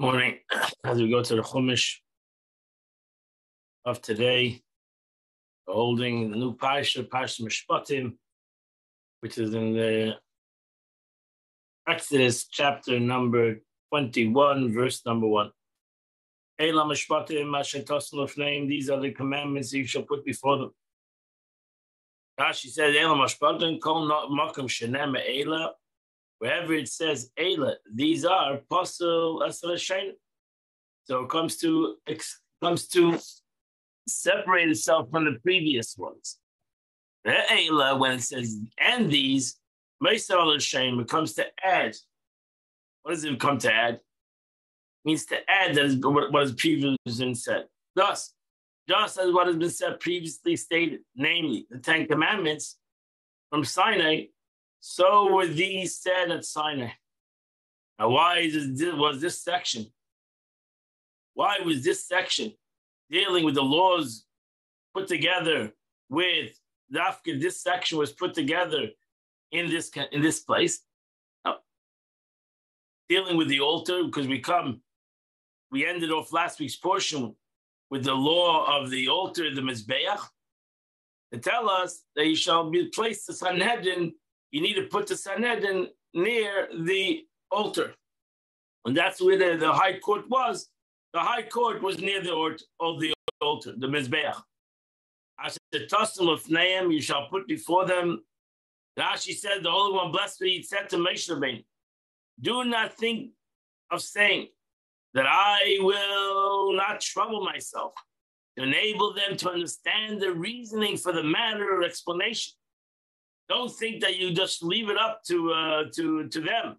Morning. As we go to the Chumash of today, holding the new Parsha, Parsha Mishpatim, which is in the Exodus chapter number 21, verse number 1. Eila Mishpatim, Mashetosnuf name, these are the commandments you shall put before them. Rashi says, Eila Mishpatim, Kol Makam Shenem Eila, wherever it says Eila, these are Pasul Asal So it comes to comes to separate itself from the previous ones. Eila, when it says and these, Maisal Hashem, it comes to add. What does it come to add? It means to add that is what is previously been said. Thus, just as what has been said previously stated, namely the Ten Commandments from Sinai so were these said at Sinai. Now, why is this, was this section? Why was this section dealing with the laws put together with Dafka? This section was put together in this in this place. Dealing with the altar because we come, we ended off last week's portion with the law of the altar, the mizbeach, to tell us that you shall be placed the Sanhedrin you need to put the Sanhedrin near the altar. And that's where the, the high court was. The high court was near the, altar, of the altar, the Mizbeach. I said, the tussle of Naam, you shall put before them. Rashi said, the Holy One blessed me, he said to Rabbeinu, do not think of saying that I will not trouble myself to enable them to understand the reasoning for the matter or explanation. Don't think that you just leave it up to, uh, to, to them.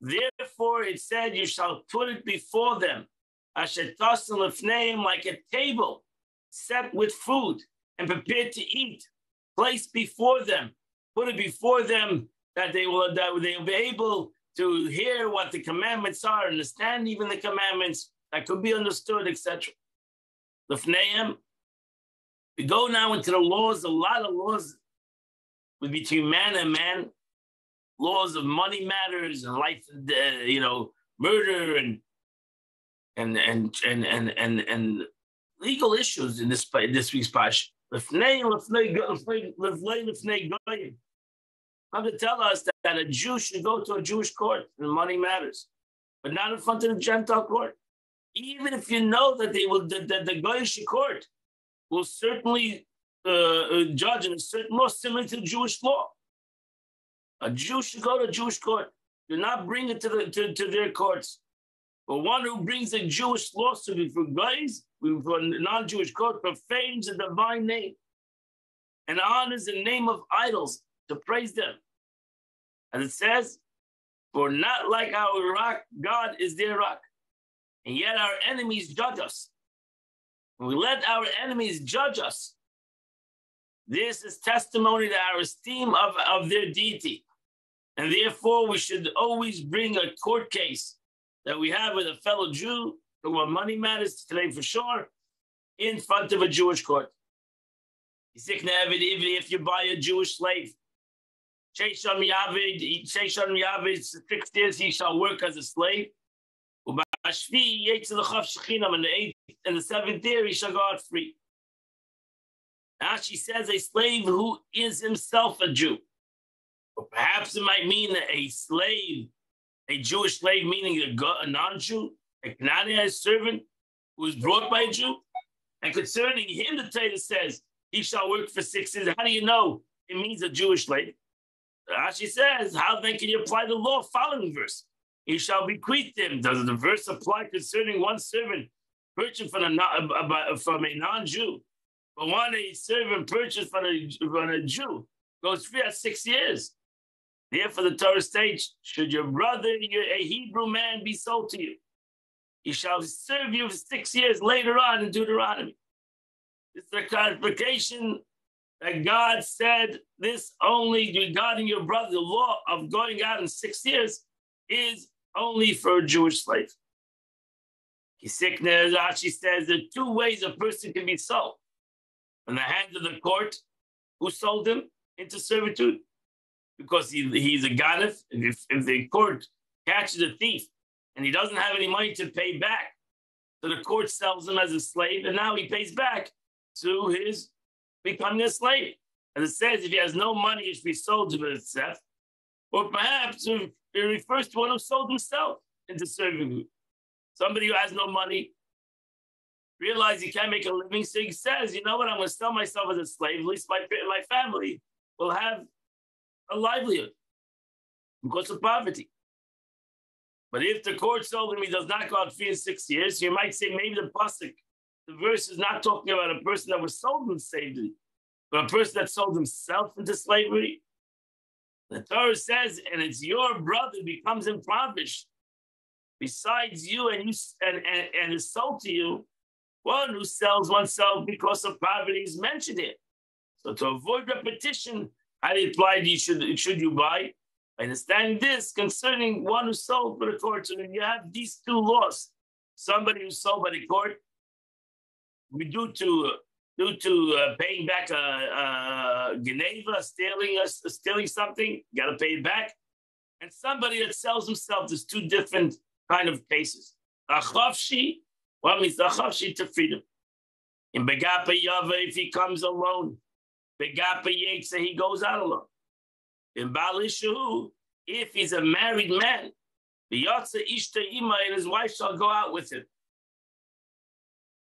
Therefore, it said, You shall put it before them, name like a table set with food and prepared to eat, placed before them, put it before them that they will that they will be able to hear what the commandments are, understand even the commandments that could be understood, etc. Lefneim. We go now into the laws, a lot of laws with between man and man, laws of money matters and life, uh, you know, murder and and and and and and, and legal issues in this this week's pash. Come to tell us that, that a Jew should go to a Jewish court and money matters, but not in front of the Gentile court. Even if you know that they will, that the, the Goyish court will certainly uh, judge in a certain law similar to the Jewish law. A Jew should go to a Jewish court. Do not bring it to, the, to, to their courts. But one who brings a Jewish lawsuit for guys, for a non-Jewish court, profanes the divine name and honors the name of idols to praise them. As it says, for not like our rock, God is their rock. And yet our enemies judge us. we let our enemies judge us, this is testimony to our esteem of, of their deity. And therefore, we should always bring a court case that we have with a fellow Jew, who money matters today for sure, in front of a Jewish court. Even If you buy a Jewish slave, Sheshon Yavid, six years he shall work as a slave. And the eighth and the seventh year he shall go out free. Now she says a slave who is himself a Jew. Or perhaps it might mean that a slave, a Jewish slave, meaning a, non-Jew, a Canaanite servant who was brought by a Jew. And concerning him, the Torah says he shall work for six years. How do you know it means a Jewish slave? She says, how then can you apply the law? Following verse, he shall bequeath him. Does the verse apply concerning one servant purchased from a, from a non-Jew? But one he a servant purchased from a, from a Jew goes free at six years. Therefore, the Torah states, should your brother, your, a Hebrew man, be sold to you, he shall serve you for six years later on in Deuteronomy. It's a clarification that God said this only regarding your brother. The law of going out in six years is only for a Jewish slave. Kisikner, Rashi says there are two ways a person can be sold in the hands of the court who sold him into servitude because he, he's a ganef. If, if the court catches a thief and he doesn't have any money to pay back. So the court sells him as a slave, and now he pays back to his becoming a slave. As it says, if he has no money, he should be sold to the theft. Or perhaps it refers to one who sold himself into servitude. Somebody who has no money, realize he can't make a living, so he says, you know what, I'm going to sell myself as a slave, at least my, my family will have a livelihood because of poverty. But if the court told him he does not go out free in six years, you might say maybe the pasuk, the verse is not talking about a person that was sold into slavery, but a person that sold himself into slavery. The Torah says, and it's your brother becomes impoverished. Besides you and you and, and, and is sold to you, one who sells oneself because of poverty is mentioned here. So to avoid repetition, I replied, you should should you buy? I Understand this concerning one who sold by the court. So you have these two laws. Somebody who sold by the court, due to due to uh, paying back a, a geneivah, stealing us, stealing something, got to pay it back. And somebody that sells himself, there's two different kind of cases. A chavshi, In Begapa Yava, if he comes alone, Begapa Yetsa, he goes out alone. In Balishu, if he's a married man, the Yatsa Ishta Ima and his wife shall go out with him.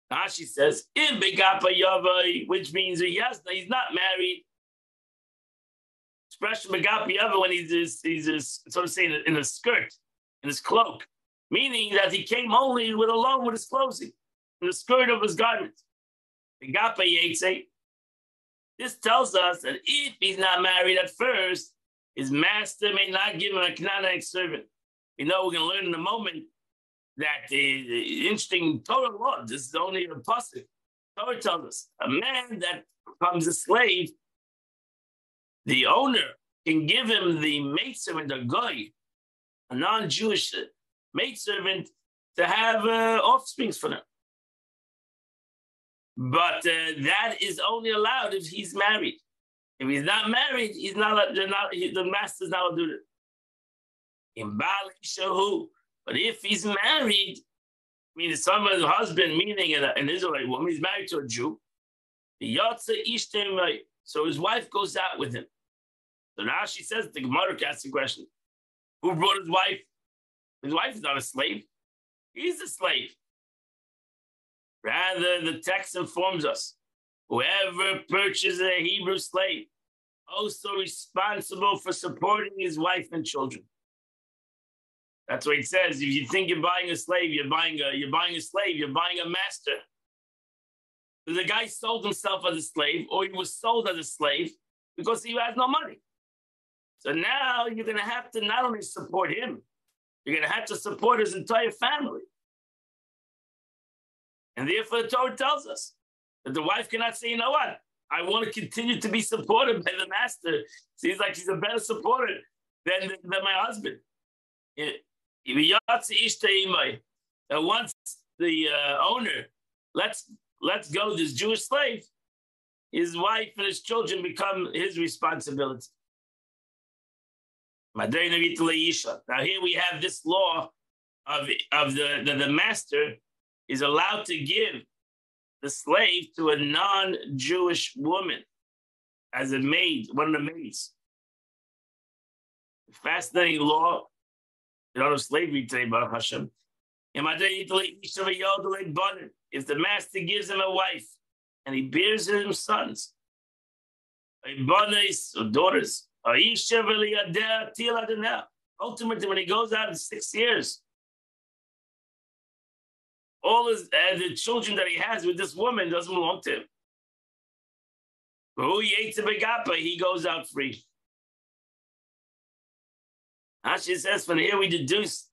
Now she says, in Begapa Yavai, which means has, he's not married. Expression Begapa Yava when he's, he's, he's so to say, in a, in a skirt, in his cloak, meaning that he came only with alone with his clothing, in the skirt of his garment. This tells us that if he's not married at first, his master may not give him a Canaanite servant. You know, we're going to learn in a moment that the, the interesting Torah law, this is only a pasuk. Torah tells us a man that becomes a slave, the owner can give him the maidservant, a guy, a non-Jewish maidservant, to have uh, offsprings for them. But uh, that is only allowed if he's married. If he's not married, he's not, not he, the master's not allowed to do it. In Bali Shahu. But if he's married, meaning someone's husband, meaning an, an Israelite woman, he's married to a Jew, so his wife goes out with him. So now she says, the Gemara asks the question, who brought his wife? His wife is not a slave. He's a slave. Rather, the text informs us Whoever purchases a Hebrew slave, also responsible for supporting his wife and children. That's what it says. If you think you're buying a slave, you're buying a you're buying a slave, you're buying a master. The guy sold himself as a slave, or he was sold as a slave because he has no money. So now you're gonna have to not only support him, you're gonna have to support his entire family. And therefore the Torah tells us that the wife cannot say, you know what? I want to continue to be supported by the master. Seems like she's a better supporter than, than my husband. And once the uh, owner lets lets go this Jewish slave, his wife and his children become his responsibility. Now here we have this law of, of the, the, the master is allowed to give the slave to a non-Jewish woman as a maid, one of the maids. Fascinating law. You know, slavery today, Baruch Hashem. If the master gives him a wife and he bears him sons, or daughters, ultimately when he goes out in six years, all his uh, the children that he has with this woman doesn't belong to him. But who he ate the begapa, he goes out free. Rashi says, from here we deduce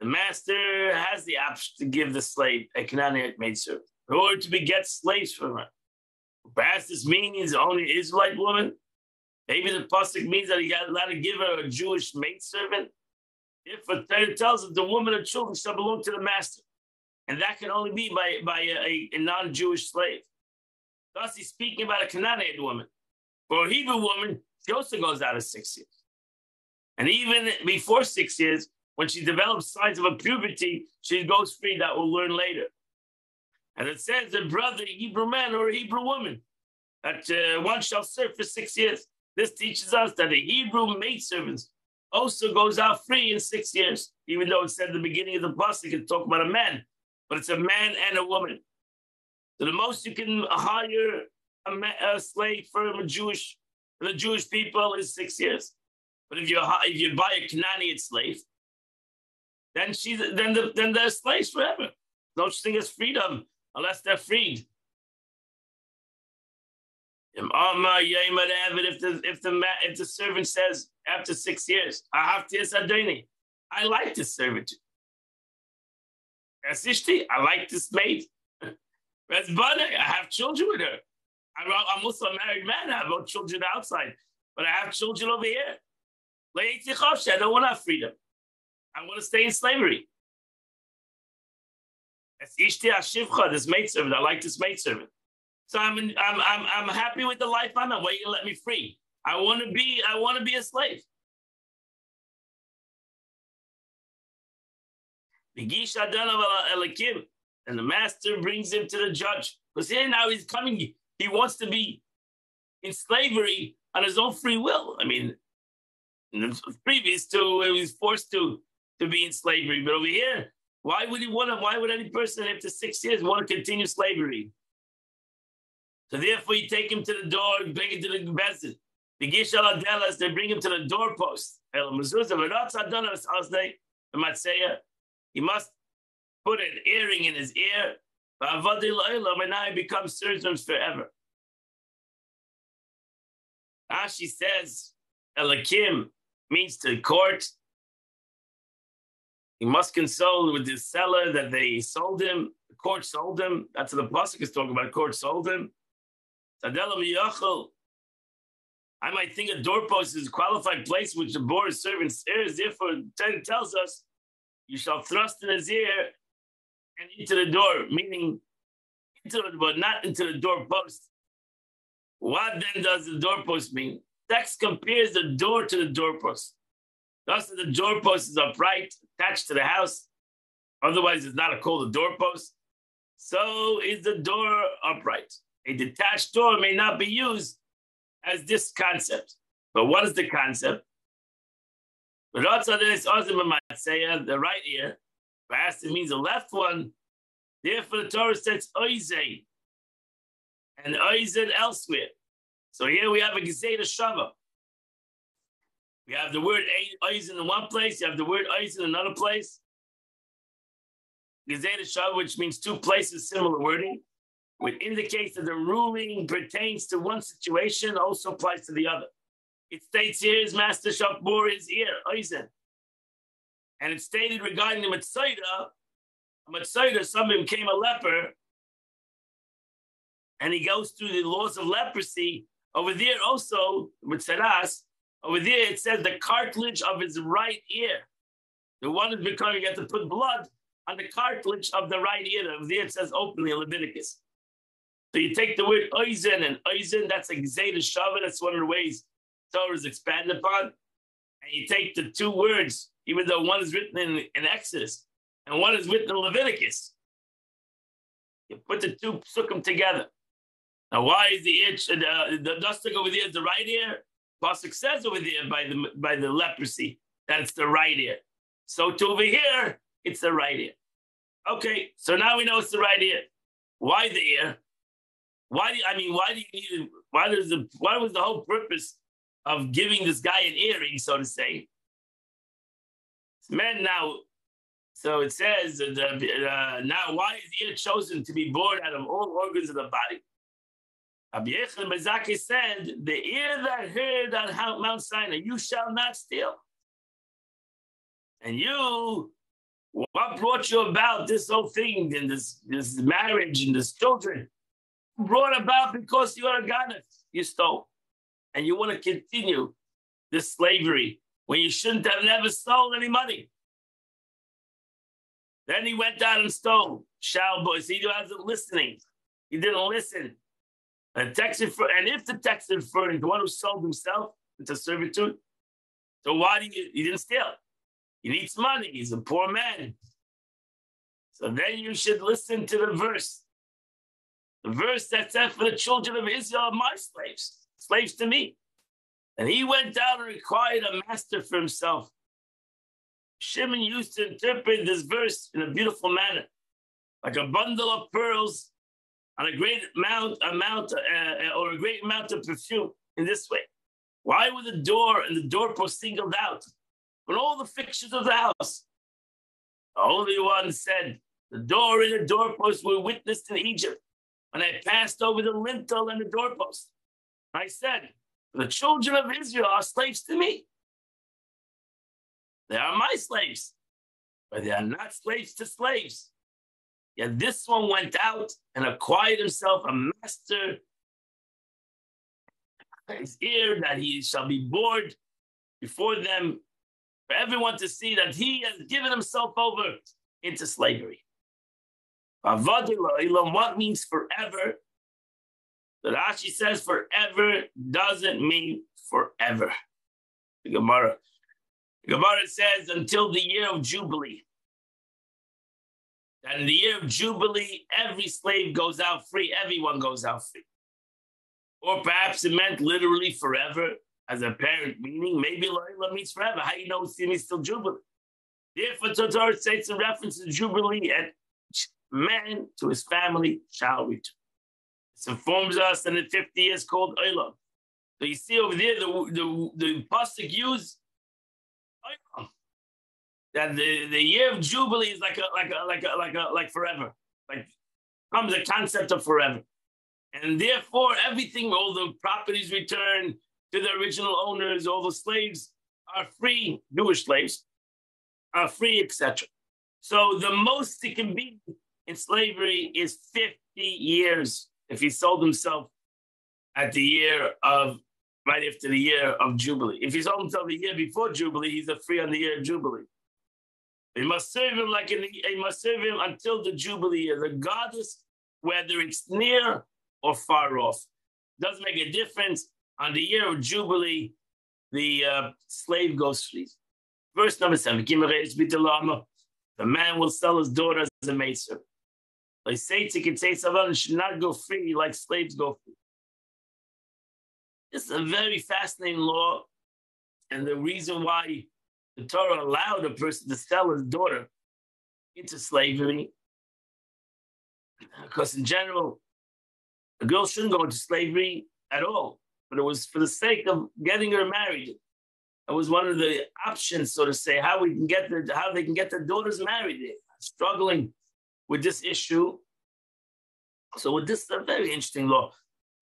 the master has the option to give the slave a Canaanite maidservant order to beget slaves from her. Perhaps this means only Israelite woman. Maybe the pasuk means that he got allowed to give her a Jewish maidservant. If a Torah tells us the woman and children shall belong to the master. And that can only be by, by a, a non-Jewish slave. Thus, he's speaking about a Canaanite woman. For a Hebrew woman, she also goes out of six years. And even before six years, when she develops signs of a puberty, she goes free. That we'll learn later. And it says a brother, Hebrew man or a Hebrew woman, that uh, one shall serve for six years. This teaches us that a Hebrew maidservant also goes out free in six years, even though it said at the beginning of the pasuk it talk about a man, but it's a man and a woman. So the most you can hire a, a slave from a Jewish, the Jewish people is six years. But if you if you buy a Canaanite slave, then she's then the, then they're slaves forever. No such thing as freedom unless they're freed. If the if the if the servant says after six years, I have to I like this servant. I like this maid. I have children with her. I'm also a married man. I have children outside, but I have children over here. I don't want to have freedom. I want to stay in slavery. Ishti this maidservant. I like this maidservant. So I'm, I'm, I'm, I'm happy with the life I'm in. Why you let me free? I want to be, I want to be a slave. And the master brings him to the judge. Because here now he's coming, he wants to be in slavery on his own free will. I mean, previous to, he was forced to, to be in slavery. But over here, why would he want to, why would any person after six years want to continue slavery? So therefore, you take him to the door, and bring him to the bezin. The Gishal Adelas, they bring him to the doorpost. He must put an earring in his ear. And now he becomes surgeons forever. Rashi says, Elakim means to court. He must console with the seller that they sold him. The court sold him. That's what the Pasuk is talking about. The Court sold him. I might think a doorpost is a qualified place which the board servants is. Therefore, it tells us, you shall thrust in his ear and into the door, meaning into it, but not into the doorpost. What then does the doorpost mean? Text compares the door to the doorpost. Thus, the doorpost is upright, attached to the house. Otherwise, it's not a called a doorpost. So is the door upright a detached door may not be used as this concept. But what is the concept? But the right ear, perhaps it means the left one. Therefore, the Torah says oize and oizen elsewhere. So here we have a gezeda shava. We have the word oizen in one place. You have the word oizen in another place. Gezeda shava, which means two places, similar wording which indicates that the ruling pertains to one situation, also applies to the other. It states here his master bore is here, Oizen. And it stated regarding the Matsaida, a Matsaida, somebody became a leper, and he goes through the laws of leprosy. Over there also, with Saras, over there it says the cartilage of his right ear. The one is becoming, you have to put blood on the cartilage of the right ear. Over there it says openly in Leviticus. So you take the word oizen and oizen, that's a gzeda shava, that's one of the ways Torah is expanded upon. And you take the two words, even though one is written in, in Exodus and one is written in Leviticus. You put the two sukkim together. Now, why is the itch, uh, the dusting over there the right ear? Pasuk says over there by the by the leprosy that it's the right ear. So to over here, it's the right ear. Okay, so now we know it's the right ear. Why the ear? Why do I mean? Why do you need? Why does the? Why was the whole purpose of giving this guy an earring, so to say? Men now. So it says uh, uh, now, why is the ear chosen to be born out of all organs of the body? Rabbi Yochanan ben Zakkai said, "The ear that heard on Mount Sinai, you shall not steal." And you, what brought you about this whole thing and this this marriage and this children? Brought about because you are a ganef. You stole. And you want to continue this slavery when you shouldn't have never stolen any money. Then he went out and stole. Shall boys. He wasn't listening. He didn't listen. And for, and if the text referring to one who sold himself into servitude, so why do you you didn't steal? He needs money. He's a poor man. So then you should listen to the verse. The verse that said, For the children of Israel are my slaves, slaves to me. And he went down and required a master for himself. Shimon used to interpret this verse in a beautiful manner, like a bundle of pearls on a great amount, amount uh, uh, or a great amount of perfume in this way. Why were the door and the doorpost singled out? When all the fixtures of the house, the Holy One said, the door and the doorpost were witnessed in Egypt. And I passed over the lintel and the doorpost. I said, the children of Israel are slaves to me. They are my slaves, but they are not slaves to slaves. Yet this one went out and acquired himself a master. His ear that he shall be bored before them for everyone to see that he has given himself over into slavery. What means forever? The Rashi says forever doesn't mean forever. The Gemara. The Gemara says until the year of Jubilee. That in the year of Jubilee, every slave goes out free, everyone goes out free. Or perhaps it meant literally forever as a parent meaning. Maybe Laila means forever. How you know it's still Jubilee? Therefore, Torah states in reference to Jubilee, and man to his family shall return. This informs us that in 50 years called Olam. So you see over there, the, the, the Pasuk use Olam. That the, the year of Jubilee is like a, like a, like a, like a, like forever. Like comes a concept of forever. And therefore, everything, all the properties return to the original owners, all the slaves are free, Jewish slaves are free, etc. So the most it can be in slavery is 50 years if he sold himself at the year of right after the year of Jubilee. If he sold himself the year before Jubilee, he's a free on the year of Jubilee. He must serve him like in the, he must serve him until the Jubilee year, regardless whether it's near or far off. Doesn't make a difference. On the year of Jubilee, the uh, slave goes free. Verse number seven. The man will sell his daughter as a maid servant. Like Satan can say someone should not go free like slaves go free. It's a very fascinating law, and the reason why the Torah allowed a person to sell his daughter into slavery, because in general, a girl shouldn't go into slavery at all, but it was for the sake of getting her married. It was one of the options, so to say, how we can get the, how they can get their daughters married. Struggling with this issue. So with this, a very interesting law.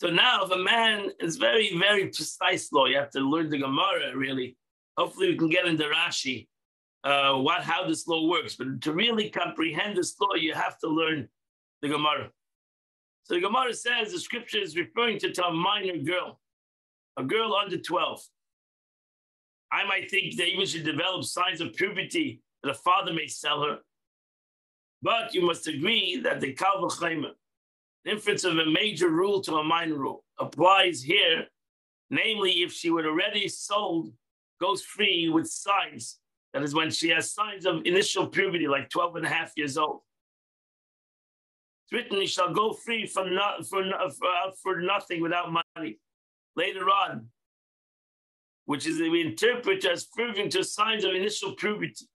So now, if a man is very, very precise law, you have to learn the Gemara really. Hopefully, we can get into Rashi, uh, what how this law works. But to really comprehend this law, you have to learn the Gemara. So the Gemara says the scripture is referring to, to a minor girl, a girl under 12. I might think that even should develop signs of puberty that a father may sell her. But you must agree that the Kal the inference of a major rule to a minor rule, applies here. Namely, if she were already sold, goes free with signs. That is when she has signs of initial puberty, like 12 and a half years old. It's written, he shall go free from not, for, uh, for, uh, for nothing without money. Later on, which is we interpret as proving to signs of initial puberty.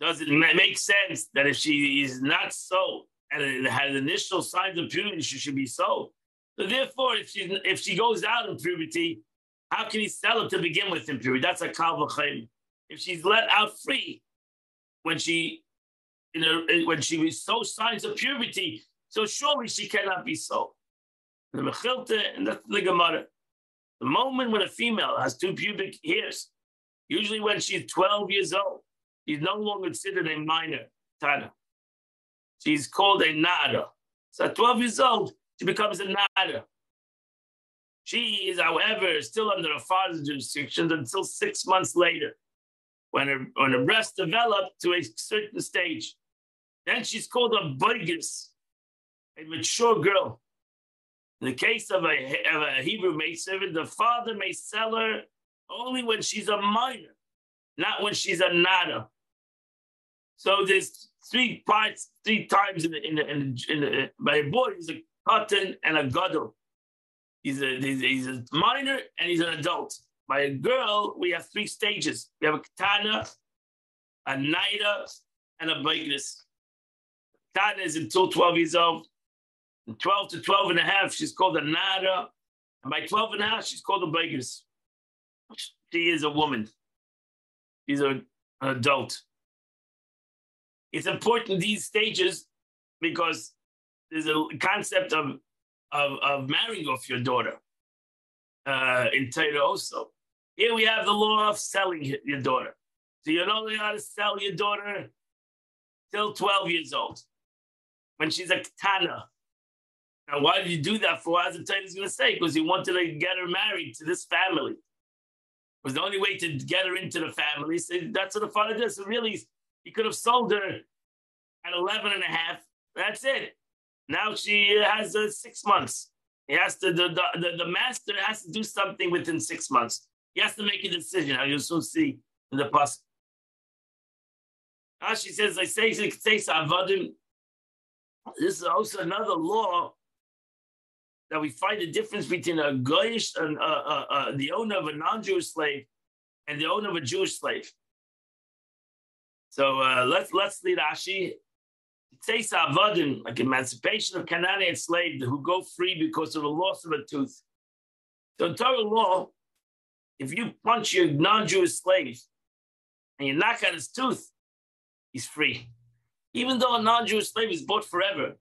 Does it make sense that if she is not sold and it has initial signs of puberty, she should be sold? So therefore, if she if she goes out in puberty, how can he sell it to begin with in puberty? That's a kal v'chaim. If she's let out free when she you know eh, when she shows signs of puberty, so surely she cannot be sold. The mechilta and that's the gemara. The moment when a female has two pubic hairs, usually when she's 12 years old, She's no longer considered a minor Tana. She's called a Nada. So at 12 years old, she becomes a Nada. She is, however, still under her father's jurisdiction until six months later, when her, when her breasts develop to a certain stage. Then she's called a Boigis, a mature girl. In the case of a, of a Hebrew maidservant, the father may sell her only when she's a minor not when she's a nada. So there's three parts, three times in the, in the, in, the, in the, by a boy, he's a cotton and a gadol. He's a, he's, he's a minor and he's an adult. By a girl, we have three stages. We have a katana, a naida, and a baigris. Katana is until 12 years old. From 12 to 12 and a half, she's called a nada. And by 12 and a half, she's called a baigris. She is a woman. She's a, an adult. It's important these stages because there's a concept of, of, of marrying off your daughter uh, in Torah also. Here we have the law of selling your daughter. So you're not allowed to sell your daughter till 12 years old when she's a katana. Now, why did you do that for? As the Torah is going to say, because he wanted to get her married to this family. It was the only way to get her into the family. So that's what the father does. So really, he could have sold her at 11 and a half. That's it. Now she has uh, six months. He has to, the, the, the, master has to do something within six months. He has to make a decision. How you soon see in the past. Now she says, I say. This is also another law that we find the difference between a Goyish and uh, uh, uh, the owner of a non-Jewish slave and the owner of a Jewish slave. So uh, let's let's lead Rashi. Tzeis avadim, like emancipation of Canaanite slaves who go free because of the loss of a tooth. So in Torah law, if you punch your non-Jewish slave and you knock out his tooth, he's free. Even though a non-Jewish slave is bought forever,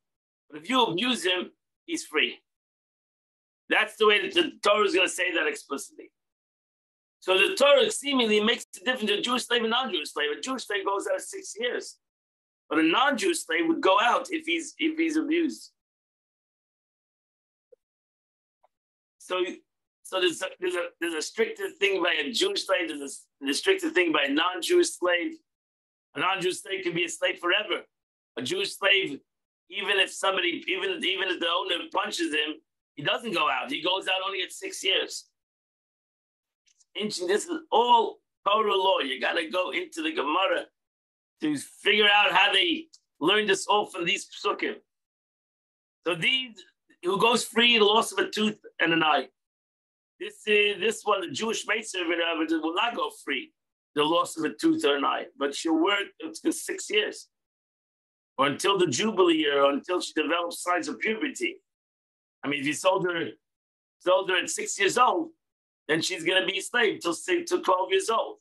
but if you abuse him, he's free. That's the way that the Torah is going to say that explicitly. So the Torah seemingly makes a difference between a Jewish slave and non-Jewish slave. A Jewish slave goes out six years, but a non-Jewish slave would go out if he's if he's abused. So, so there's a, there's a there's a stricter thing by a Jewish slave. There's a, there's a stricter thing by a non-Jewish slave. A non-Jewish slave can be a slave forever. A Jewish slave, even if somebody, even even if the owner punches him, he doesn't go out. He goes out only at six years. This is all Torah law. You got to go into the Gemara to figure out how they learned this all from these psukim. So these who goes free, the loss of a tooth and an eye. This is this one, the Jewish maidservant will not go free, the loss of a tooth or an eye, but she'll work for six years, or until the jubilee year, or until she develops signs of puberty. I mean, if you sold her, sold her at six years old, then she's going to be a slave till six to twelve years old.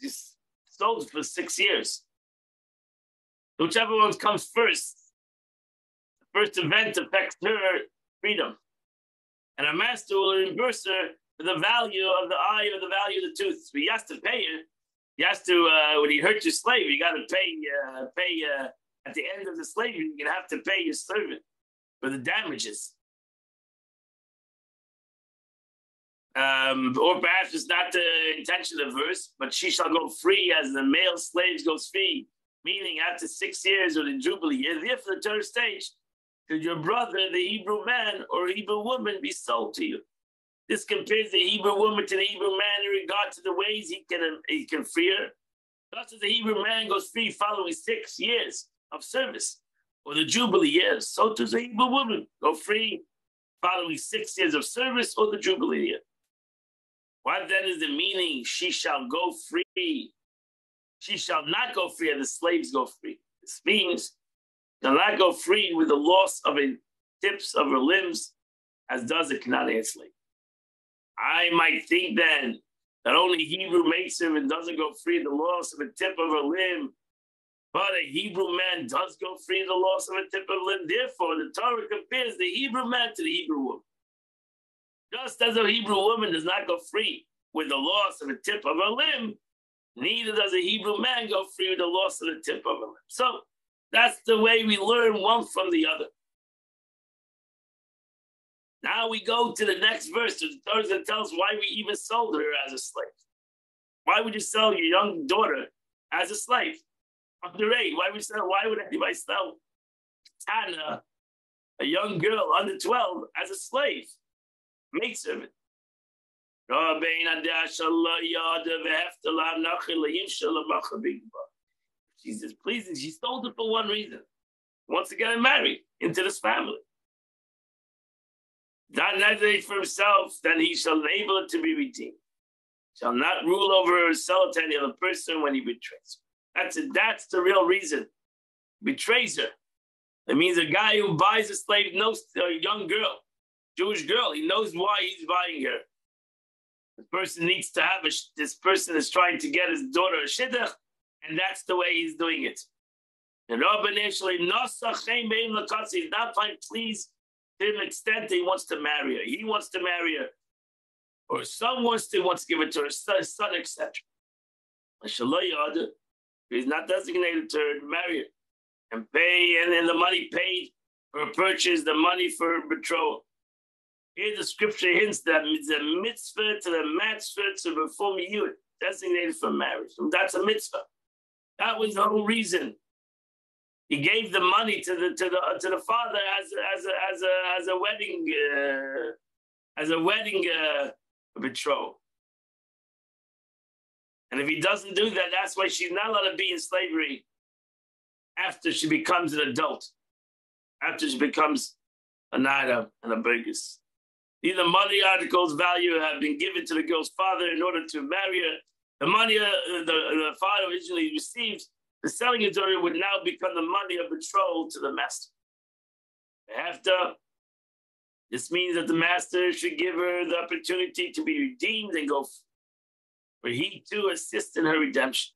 She's sold for six years. Whichever one comes first, the first event affects her freedom, and a master will reimburse her for the value of the eye or the value of the tooth. He has to pay her. He has to uh, when he hurt your slave, you got to pay. Uh, pay uh, at the end of the slavery, you're gonna have to pay your servant for the damages. Um, or perhaps it's not the intention of the verse, but she shall go free as the male slaves goes free, meaning after six years or the Jubilee year, therefore the third stage, could your brother, the Hebrew man or Hebrew woman, be sold to you? This compares the Hebrew woman to the Hebrew man in regard to the ways he can, he can free her. Thus, as the Hebrew man goes free following six years of service, or the Jubilee years, so does the Hebrew woman go free following six years of service or the Jubilee year. What then is the meaning? She shall go free. She shall not go free, and the slaves go free. This means shall not go free with the loss of a tips of her limbs, as does a Canaanite slave. I might think then that only Hebrew makes him and doesn't go free the loss of a tip of her limb but a Hebrew man does go free the loss of a tip of a limb. Therefore, the Torah compares the Hebrew man to the Hebrew woman. Just as a Hebrew woman does not go free with the loss of a tip of a limb, neither does a Hebrew man go free with the loss of the tip of a limb. So that's the way we learn one from the other. Now we go to the next verse. The Torah tells why we even sold her as a slave. Why would you sell your young daughter as a slave? underage. Why would sell? Why would anybody sell Tana, a young girl under twelve, as a slave, maidservant? She's pleasing. She stole it for one reason. Wants to get married into this family. Not necessarily for himself, then he shall enable it to be redeemed. Shall not rule over or sell to any other person when he betrays. her. That's it. That's the real reason. Betrays her. It means a guy who buys a slave knows a young girl, Jewish girl. He knows why he's buying her. This person needs to have a. This person is trying to get his daughter a shidduch, and that's the way he's doing it. And Rabban initially, he's not fine pleased to an extent that he wants to marry her. He wants to marry her. Or son wants to wants to give it to her son, son etc. He's not designated to marry her and pay, and then the money paid for purchase, the money for betrothal. Here the scripture hints that it's a mitzvah to the mitzvah to perform you designated for marriage. And that's a mitzvah. That was the whole reason. He gave the money to the to the to the father as as a, as a as a wedding uh, as a wedding uh, betrothal. And if he doesn't do that, that's why she's not allowed to be in slavery after she becomes an adult, after she becomes a Nida and a Burgess. Are money articles value have been given to the girl's father in order to marry her. The money uh, the, the father originally received, the selling of daughter would now become the money of betrothal to the master. After this means that the master should give her the opportunity to be redeemed and go for he too assists in her redemption.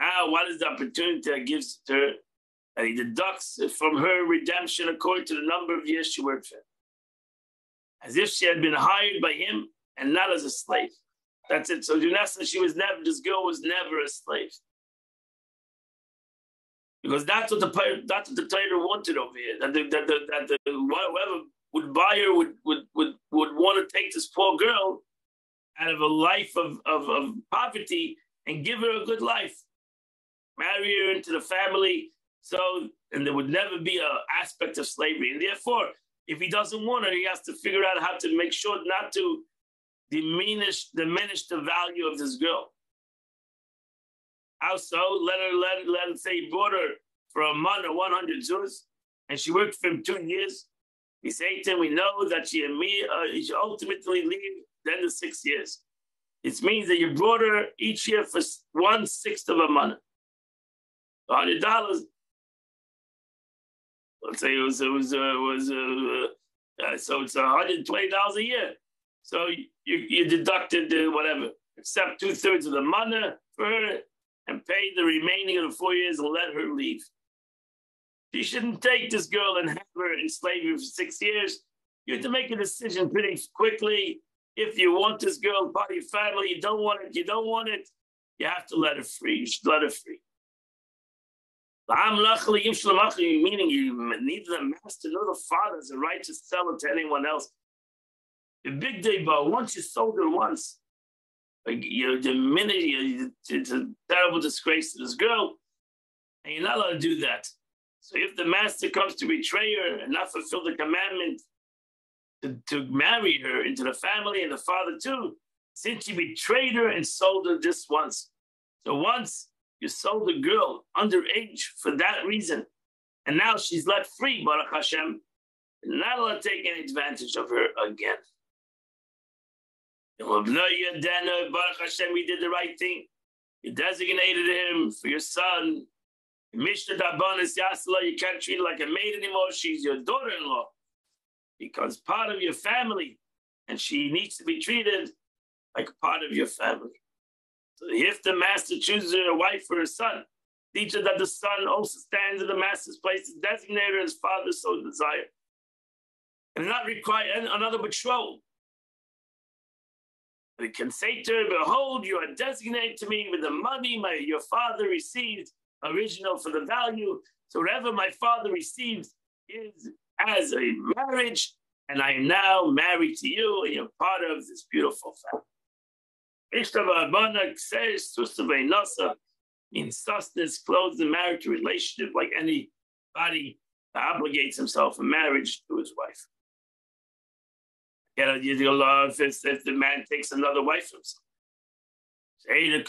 Now, what is the opportunity that gives to her? That he deducts from her redemption according to the number of years she worked for. As if she had been hired by him and not as a slave. That's it. So Junessa, she was never, this girl was never a slave. Because that's what the that's what the Torah wanted over here. That the, that the, that the, whoever would buy her would, would, would, would want to take this poor girl out of a life of, of, of poverty and give her a good life marry her into the family. So, and there would never be an aspect of slavery. And therefore, if he doesn't want it, he has to figure out how to make sure not to diminish diminish the value of this girl. Also, let her let let say he bought her for a month or 100 zuz, and she worked for him two years. We say to him, we know that she, and uh, she ultimately leave then the six years. It means that you brought her each year for one sixth of a month hundred dollars. Let's say it was it was uh, was uh, uh, so it's hundred twenty dollars a year. So you you deducted uh, whatever, except two thirds of the money for her, and pay the remaining of the four years and let her leave. You shouldn't take this girl and have her in slavery for six years. You have to make a decision pretty quickly. If you want this girl part of your family, you don't want it, you don't want it, you have to let her free. You should let her free. Meaning you need the master nor the father has a right to sell it to anyone else. The big day, but once you sold it once, like you diminish you, it's a terrible disgrace to this girl, and you're not allowed to do that. So if the master comes to betray her and not fulfill the commandment to, to marry her into the family and the father too, since she betrayed her and sold her just once. So once you sold a girl underage for that reason, and now she's let free, Baruch Hashem, not allowed to take any advantage of her again. Baruch Hashem, we did the right thing. You designated him for your son. Mishnah Dabanis Yasla, you can't treat her like a maid anymore. She's your daughter in law. Becomes part of your family, and she needs to be treated like part of your family. If the master chooses a wife for his son, teach her that the son also stands in the master's place, designated as father so desire, and not require another betrothal. He can say to her, Behold, you are designated to me with the money my your father received, original for the value. So whatever my father receives is as a marriage, and I am now married to you, and you're part of this beautiful family. Means sustenance, clothes, the marriage relationship, like anybody obligates himself in marriage to his wife. if, if the man takes another wife for himself. Even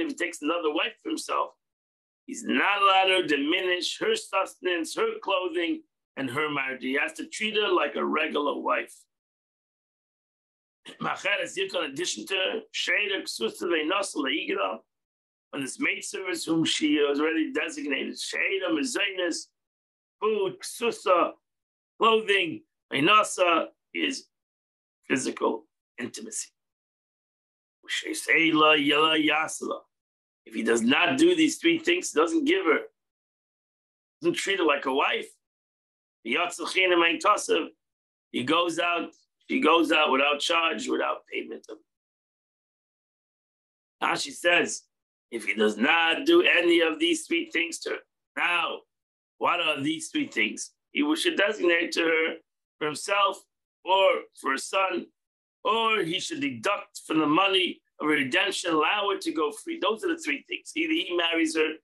if he takes another wife for himself, he's not allowed to diminish her sustenance, her clothing, and her marriage. He has to treat her like a regular wife. In addition to on this maid service whom she was already designated, Sheda, Mezainis, food, Ksusa, clothing, Inasa is physical intimacy. If he does not do these three things, doesn't give her, doesn't treat her like a wife, he goes out, she goes out without charge, without payment. Now she says, if he does not do any of these three things to her, now, what are these three things? He should designate to her for himself or for a son, or he should deduct from the money of redemption, allow her to go free. Those are the three things. Either he marries her,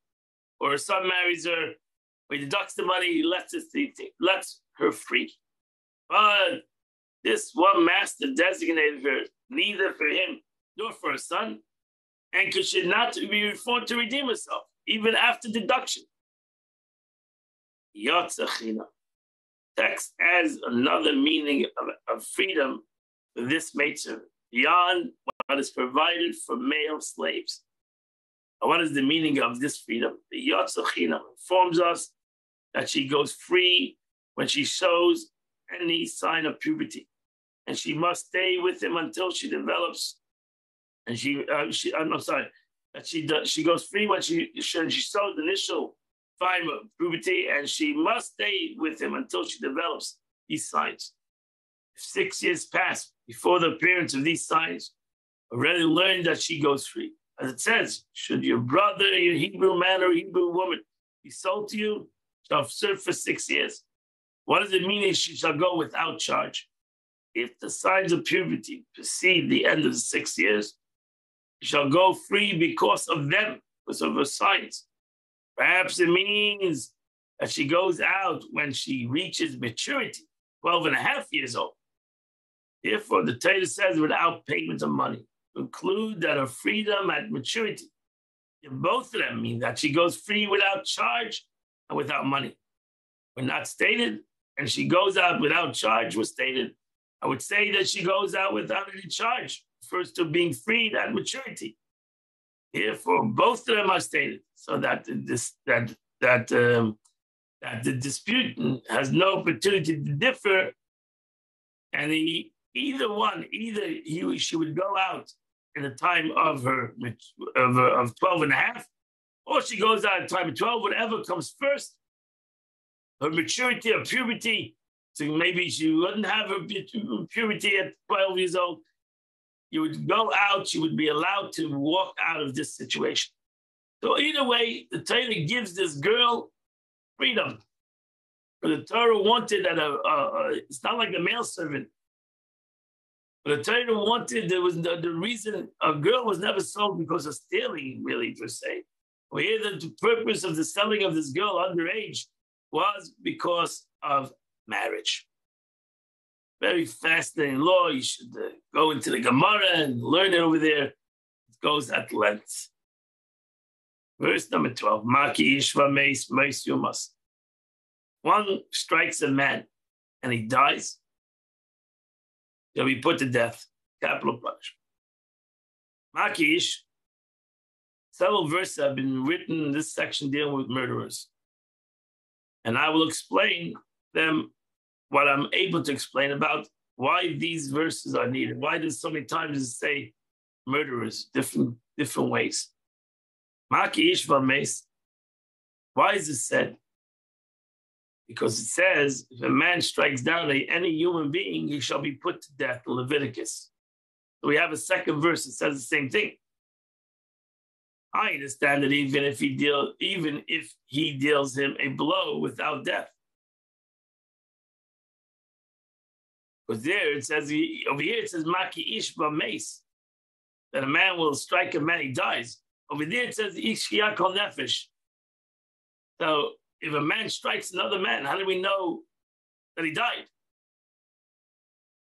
or her son marries her, or he deducts the money, he lets, lets her free. But this one master designated her neither for him nor for his son, and could should not be reformed to redeem herself, even after deduction. Yatzachina text adds another meaning of, of freedom for this maidservant beyond what is provided for male slaves. Now, what is the meaning of this freedom? The Yatzachina informs us that she goes free when she shows any sign of puberty, and she must stay with him until she develops. And she, uh, she I'm sorry, that she does, she goes free when she she she the initial time of puberty, and she must stay with him until she develops these signs. If six years pass before the appearance of these signs, already learned that she goes free. As it says, should your brother, your Hebrew man or Hebrew woman be sold to you, shall serve for six years. What does it mean she shall go without charge? If the signs of puberty precede the end of the six years, she shall go free because of them, because of her signs. Perhaps it means that she goes out when she reaches maturity, 12 and a half years old. Therefore, the Torah says without payment of money, conclude that her freedom at maturity, if both of them mean that she goes free without charge and without money. Were not stated, and she goes out without charge was stated. I would say that she goes out without any charge, first to being freed at maturity. Therefore, both of them are stated, so that this that that um, that the disputant has no opportunity to differ, and he, either one, either he she would go out in the time of her of, of 12 and a half, or she goes out at time of 12, whatever comes first, her maturity or puberty. So maybe she wouldn't have her puberty at 12 years old you would go out, you would be allowed to walk out of this situation. So either way, the Torah gives this girl freedom. But the Torah wanted that a, a, a, it's not like a male servant. But the Torah wanted there was the, the, reason a girl was never sold because of stealing, really per se. We hear that the purpose of the selling of this girl underage was because of marriage very fascinating law. You should uh, go into the Gemara and learn it over there. It goes at length. Verse number 12. Maki Ishva Meis Meis Yumas. One strikes a man and he dies. He'll be put to death. Capital punishment. Maki Ish. Several verses have been written in this section dealing with murderers. And I will explain them what I'm able to explain about why these verses are needed. Why does so many times say murderers, different different ways? Maki Ishva Mes. Why is it said? Because it says, if a man strikes down any human being, he shall be put to death, Leviticus. So we have a second verse that says the same thing. I understand that even if he deal, even if he deals him a blow without death, Because there it says, he, over here it says, Maki ish mace, that a man will strike a man, he dies. Over there it says, Ish nefesh. So if a man strikes another man, how do we know that he died?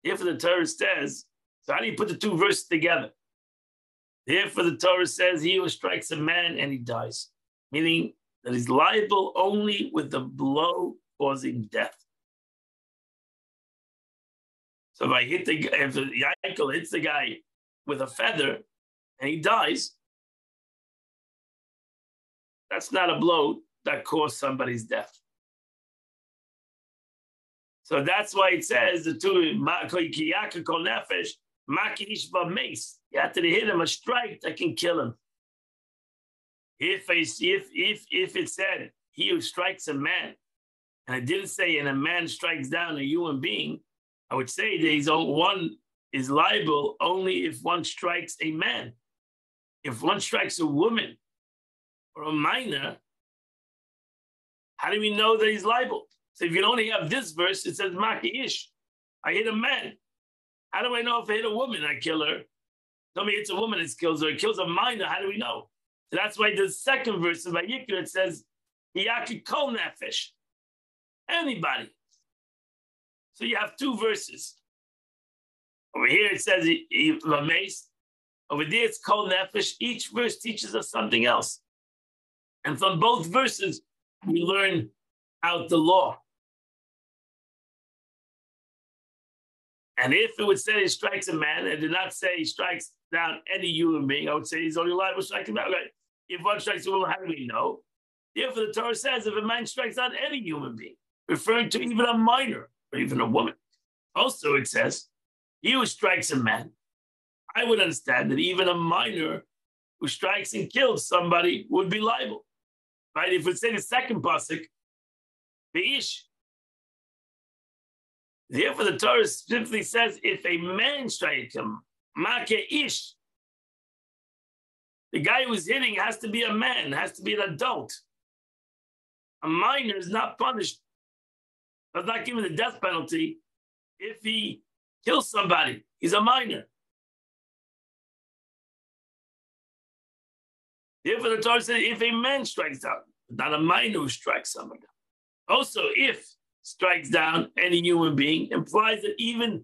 If the Torah says, so how do you put the two verses together? Therefore, the Torah says, He who strikes a man and he dies, meaning that he's liable only with the blow causing death. So if I hit the if the Yankel hits the guy with a feather and he dies, that's not a blow that caused somebody's death. So that's why it says the two nefesh makish mace. You have to hit him a strike that can kill him. If I, if if if it said he who strikes a man, and I didn't say and a man strikes down a human being, I would say that he's one is liable only if one strikes a man. If one strikes a woman or a minor, how do we know that he's liable? So if you only have this verse, it says Maki Ish. I hit a man. How do I know if I hit a woman, I kill her? Tell me it's a woman, that kills her. It kills a minor. How do we know? So that's why the second verse of Vayikra, it says, Yaki kol nefesh. Anybody. So you have two verses. Over here it says Lames. Over there it's called Nefesh. Each verse teaches us something else. And from both verses, we learn out the law. And if it would say he strikes a man, and did not say he strikes down any human being, I would say he's only liable to strike a man. Okay. If one strikes a woman, how do we know? Therefore, the Torah says if a man strikes down any human being, referring to even a minor or even a woman. Also, it says, he who strikes a man. I would understand that even a minor who strikes and kills somebody would be liable. Right? If we say the second pasuk, the ish. Therefore, the Torah simply says, if a man strikes him, make ish. The guy who's hitting has to be a man, has to be an adult. A minor is not punished, does not given the death penalty if he kills somebody. He's a minor. Therefore, the Torah says, if a man strikes down, not a minor who strikes somebody. Also, if strikes down any human being implies that even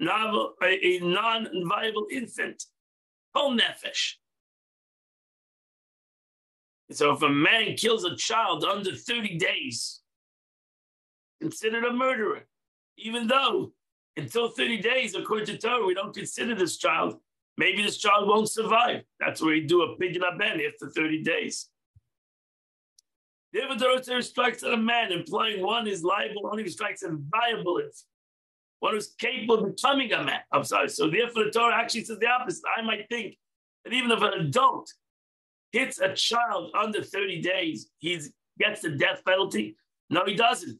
novel, a, non-viable infant, home nefesh. So if a man kills a child under 30 days, considered a murderer, even though until 30 days, according to Torah, we don't consider this child. Maybe this child won't survive. That's where you do a pidyon aben after 30 days. The Torah strikes at a man, implying one is liable only if strikes a viable one who's capable of becoming a man. I'm sorry. So therefore, the Torah actually says the opposite. I might think that even if an adult hits a child under 30 days, he gets the death penalty. No, he doesn't.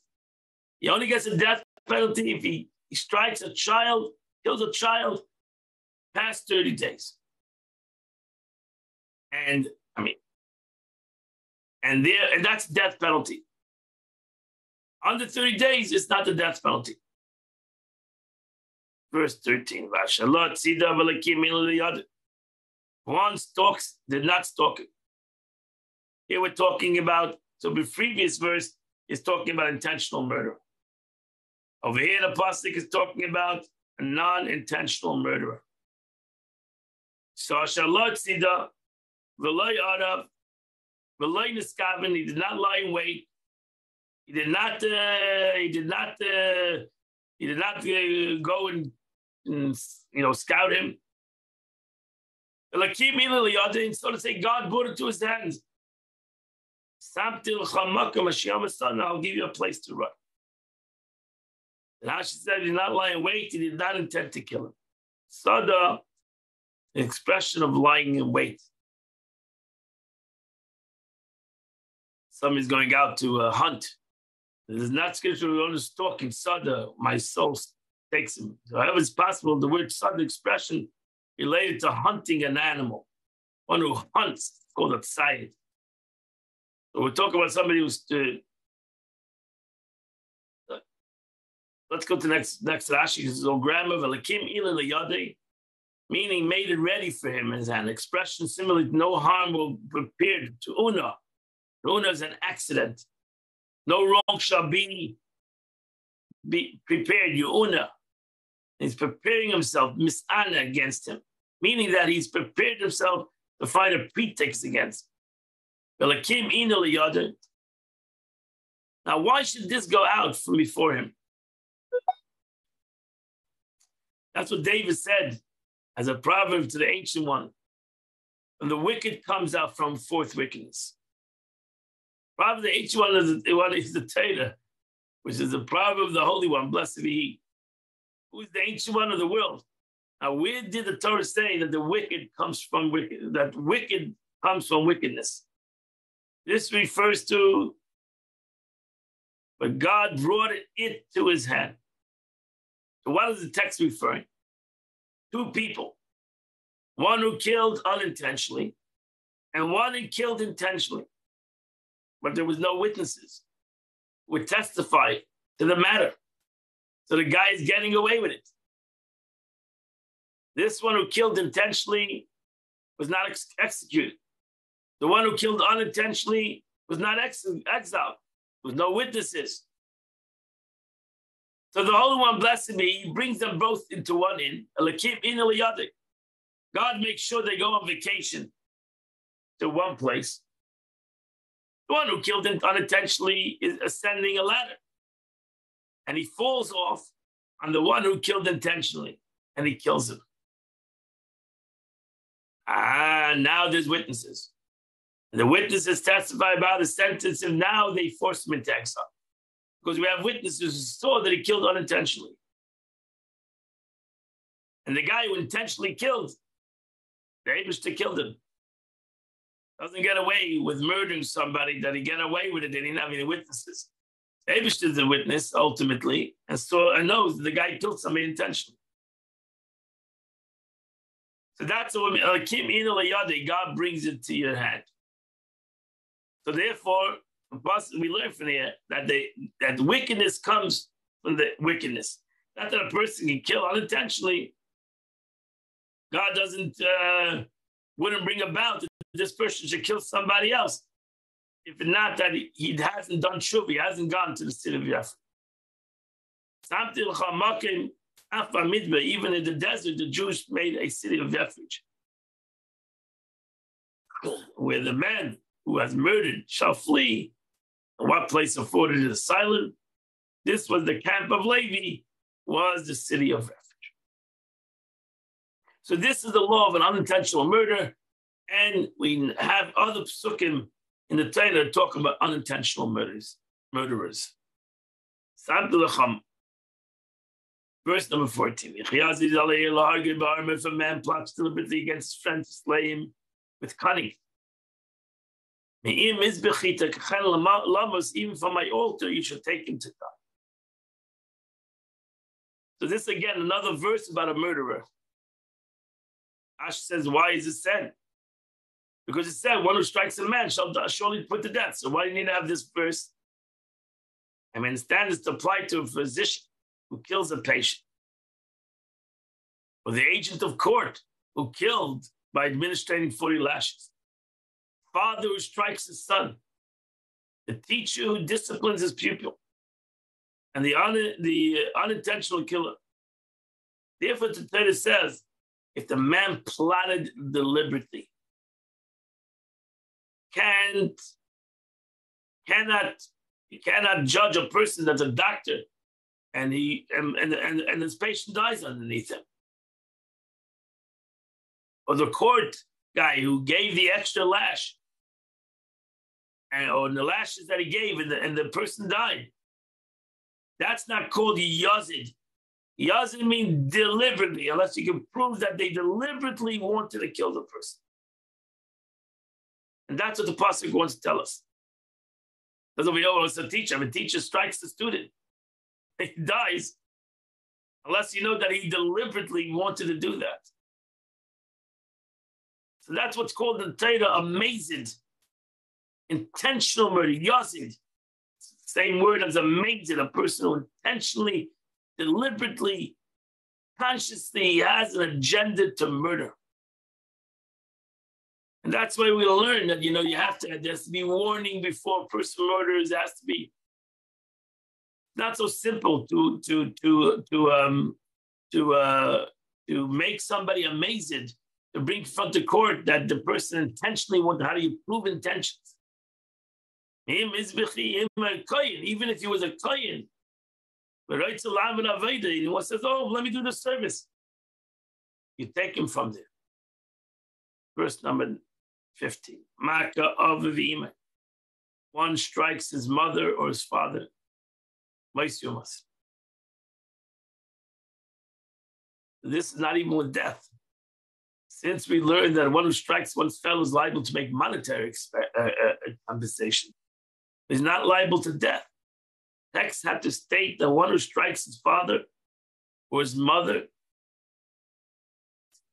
He only gets a death penalty if he, he strikes a child, kills a child past 30 days. And I mean, and there, and that's death penalty. Under 30 days, it's not the death penalty. Verse 13, one stalks, did not stalk it. Here we're talking about, so the previous verse is talking about intentional murder. Over here, the pasuk is talking about a non-intentional murderer. So Shalot Sida, Veloy Arav, Veloy Niskaven, he did not lie in wait. He did not, uh, he did not, uh, he did not uh, go and, and, you know, scout him. Ilil so to say, God brought it to his hands. I'll give you a place to run. And Rashi said he did not in wait, he did not intend to kill him. Sada, an expression of lying in wait. Somebody's going out to uh, hunt. This is not scripture, we're only talking Sada, my soul takes him. So however it's possible, the word Sada expression related to hunting an animal. One who hunts, called a tzayid. So we're talking about somebody who's uh, Let's go to next next Rashi. So oh, grandma velakim ilin meaning made it ready for him as an expression similar to no harm will be prepared to una. Una is an accident. No wrong shall be, be prepared. You una. He's preparing himself, misana against him, meaning that he's prepared himself to find a pretext against. Now, why should this go out from before him? That's what David said as a proverb to the ancient one. And the wicked comes out from fourth wickedness. Proverb the ancient one is the one is the which is the proverb of the Holy One, blessed be He, who is the ancient one of the world. Now, where did the Torah say that the wicked comes from wicked, that wicked comes from wickedness? This refers to but God brought it to his hand. What is the text referring? Two people. One who killed unintentionally and one who killed intentionally. But there was no witnesses would testify to the matter. So the guy is getting away with it. This one who killed intentionally was not ex- executed. The one who killed unintentionally was not ex- exiled, with no witnesses. So the Holy One, blessed me, he brings them both into one in. God makes sure they go on vacation to one place. The one who killed him unintentionally is ascending a ladder. And he falls off on the one who killed intentionally, and he kills him. Ah, now there's witnesses. And the witnesses testify about the sentence, and now they force him into exile because we have witnesses who saw that he killed unintentionally. And the guy who intentionally killed, the Abishta killed him. Doesn't get away with murdering somebody that he get away with it he didn't have any witnesses. Abishta is the witness ultimately and so and knows the guy killed somebody intentionally. So that's what Kim God brings it to your hand. So therefore, we learn from here that the that wickedness comes from the wickedness. Not that a person can kill unintentionally. God doesn't uh, wouldn't bring about that this person should kill somebody else. If not that he, he hasn't done shuv, he hasn't gone to the city of Yafra. Even in the desert, the Jews made a city of refuge, where the man who has murdered shall flee what place afforded it asylum? This was the camp of Levi, was the city of refuge. So this is the law of an unintentional murder, and we have other psukim in the Torah talking about unintentional murders, murderers. Verse number 14. If a man plots deliberately against his friend to slay him with cunning, even from my altar, you should take him to God. So this again, another verse about a murderer. Ash says, why is it said? Because it said, one who strikes a man shall surely put to death. So why do you need to have this verse? I mean, standards to apply to a physician who kills a patient, or the agent of court who killed by administering 40 lashes father who strikes his son, the teacher who disciplines his pupil, and the, un- the unintentional killer. Therefore, the Torah says, if the man plotted deliberately, can't, cannot, you cannot judge a person that's a doctor and he and, and, and, and his patient dies underneath him. Or the court guy who gave the extra lash and, or the lashes that he gave, and the, and the person died. That's not called yazid. Yazid means deliberately, unless you can prove that they deliberately wanted to kill the person. And that's what the pasuk wants to tell us. Doesn't we know it's a teacher? If a teacher strikes the student, he dies, unless you know that he deliberately wanted to do that. So that's what's called in Torah amazing intentional murder, yazid, same word as amazing, a person who intentionally, deliberately, consciously has an agenda to murder. And that's why we learn that, you know, you have to, there has to be warning before a person murders, has to be not so simple to, to, to, to, um, to uh, to make somebody amazed, to bring front to court that the person intentionally wanted. How do you prove intentions? Even if he was a koyin. But right to lav and aveda, he wants says, "Oh, let me do the service." You take him from there. Verse number fifteen. Maka of One strikes his mother or his father. Maisumas. This is not even with death. Since we learned that one who strikes one's fellow is liable to make monetary uh, uh, compensation, is not liable to death. Text had to state that one who strikes his father or his mother,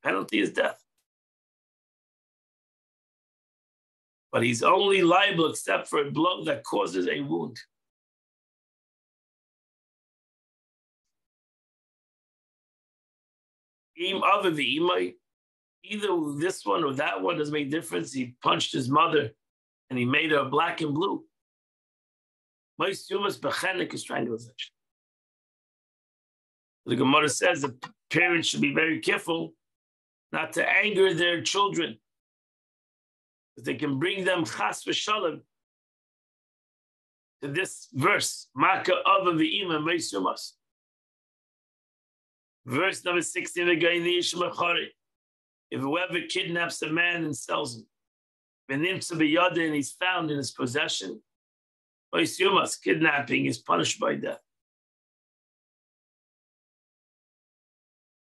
penalty is death. But he's only liable except for a blow that causes a wound. Either this one or that one doesn't make difference. He punched his mother and he made her black and blue. Most humus bechenik is strangulation. The Gemara says that parents should be very careful not to anger their children. They can bring them chas v'shalom to this verse. Maka ava v'ima meisumas. Verse number 16, if whoever kidnaps a man and sells him, and he's found in his possession, Oisyumas, kidnapping is punished by death.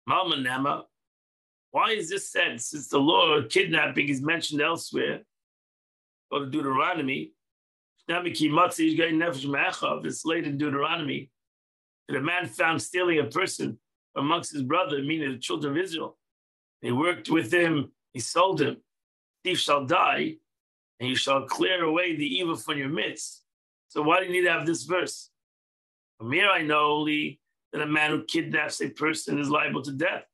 Malmanema, why is this said? Since the law of kidnapping is mentioned elsewhere, go to Deuteronomy, it's late in Deuteronomy, that a man found stealing a person amongst his brother, meaning the children of Israel. They worked with him, he sold him. Thief shall die, and you shall clear away the evil from your midst. So why do you need to have this verse? From here I know only that a man who kidnaps a person is liable to death.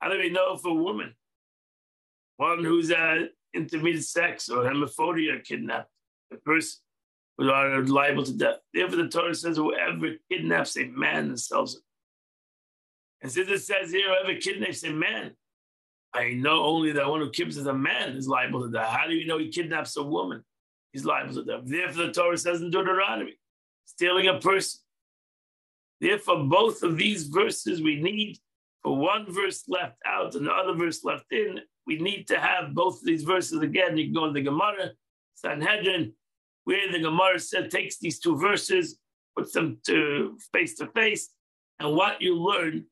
How do we know if a woman, one who's at intermediate sex or hemophilia kidnapped a person, who are liable to death? Therefore, the Torah says, whoever kidnaps a man and sells him. And since it says here, whoever kidnaps a man, I know only that one who kidnaps a man is liable to die. How do you know he kidnaps a woman? He's liable to die. Therefore, the Torah says in Deuteronomy, stealing a person. Therefore, both of these verses we need for one verse left out and the other verse left in. We need to have both of these verses again. You can go in the Gemara, Sanhedrin, where the Gemara said takes these two verses, puts them to face to face, and what you learn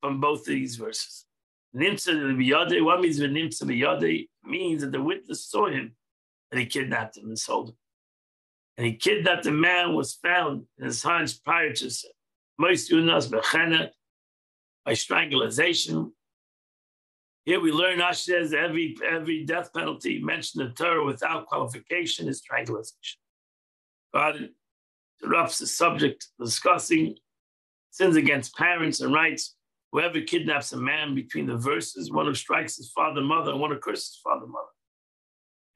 from both of these verses. Nimsa biyade, what means nimsa biyade? Means that the witness saw him and he kidnapped him and sold him. And he kidnapped a man was found in his hands prior to most Yunas Bechena by strangulation. Here we learn Ash says every every death penalty mentioned in the Torah without qualification is strangulation. God interrupts the subject discussing sins against parents and rights Whoever kidnaps a man between the verses, one who strikes his father and mother, and one who curses his father and mother.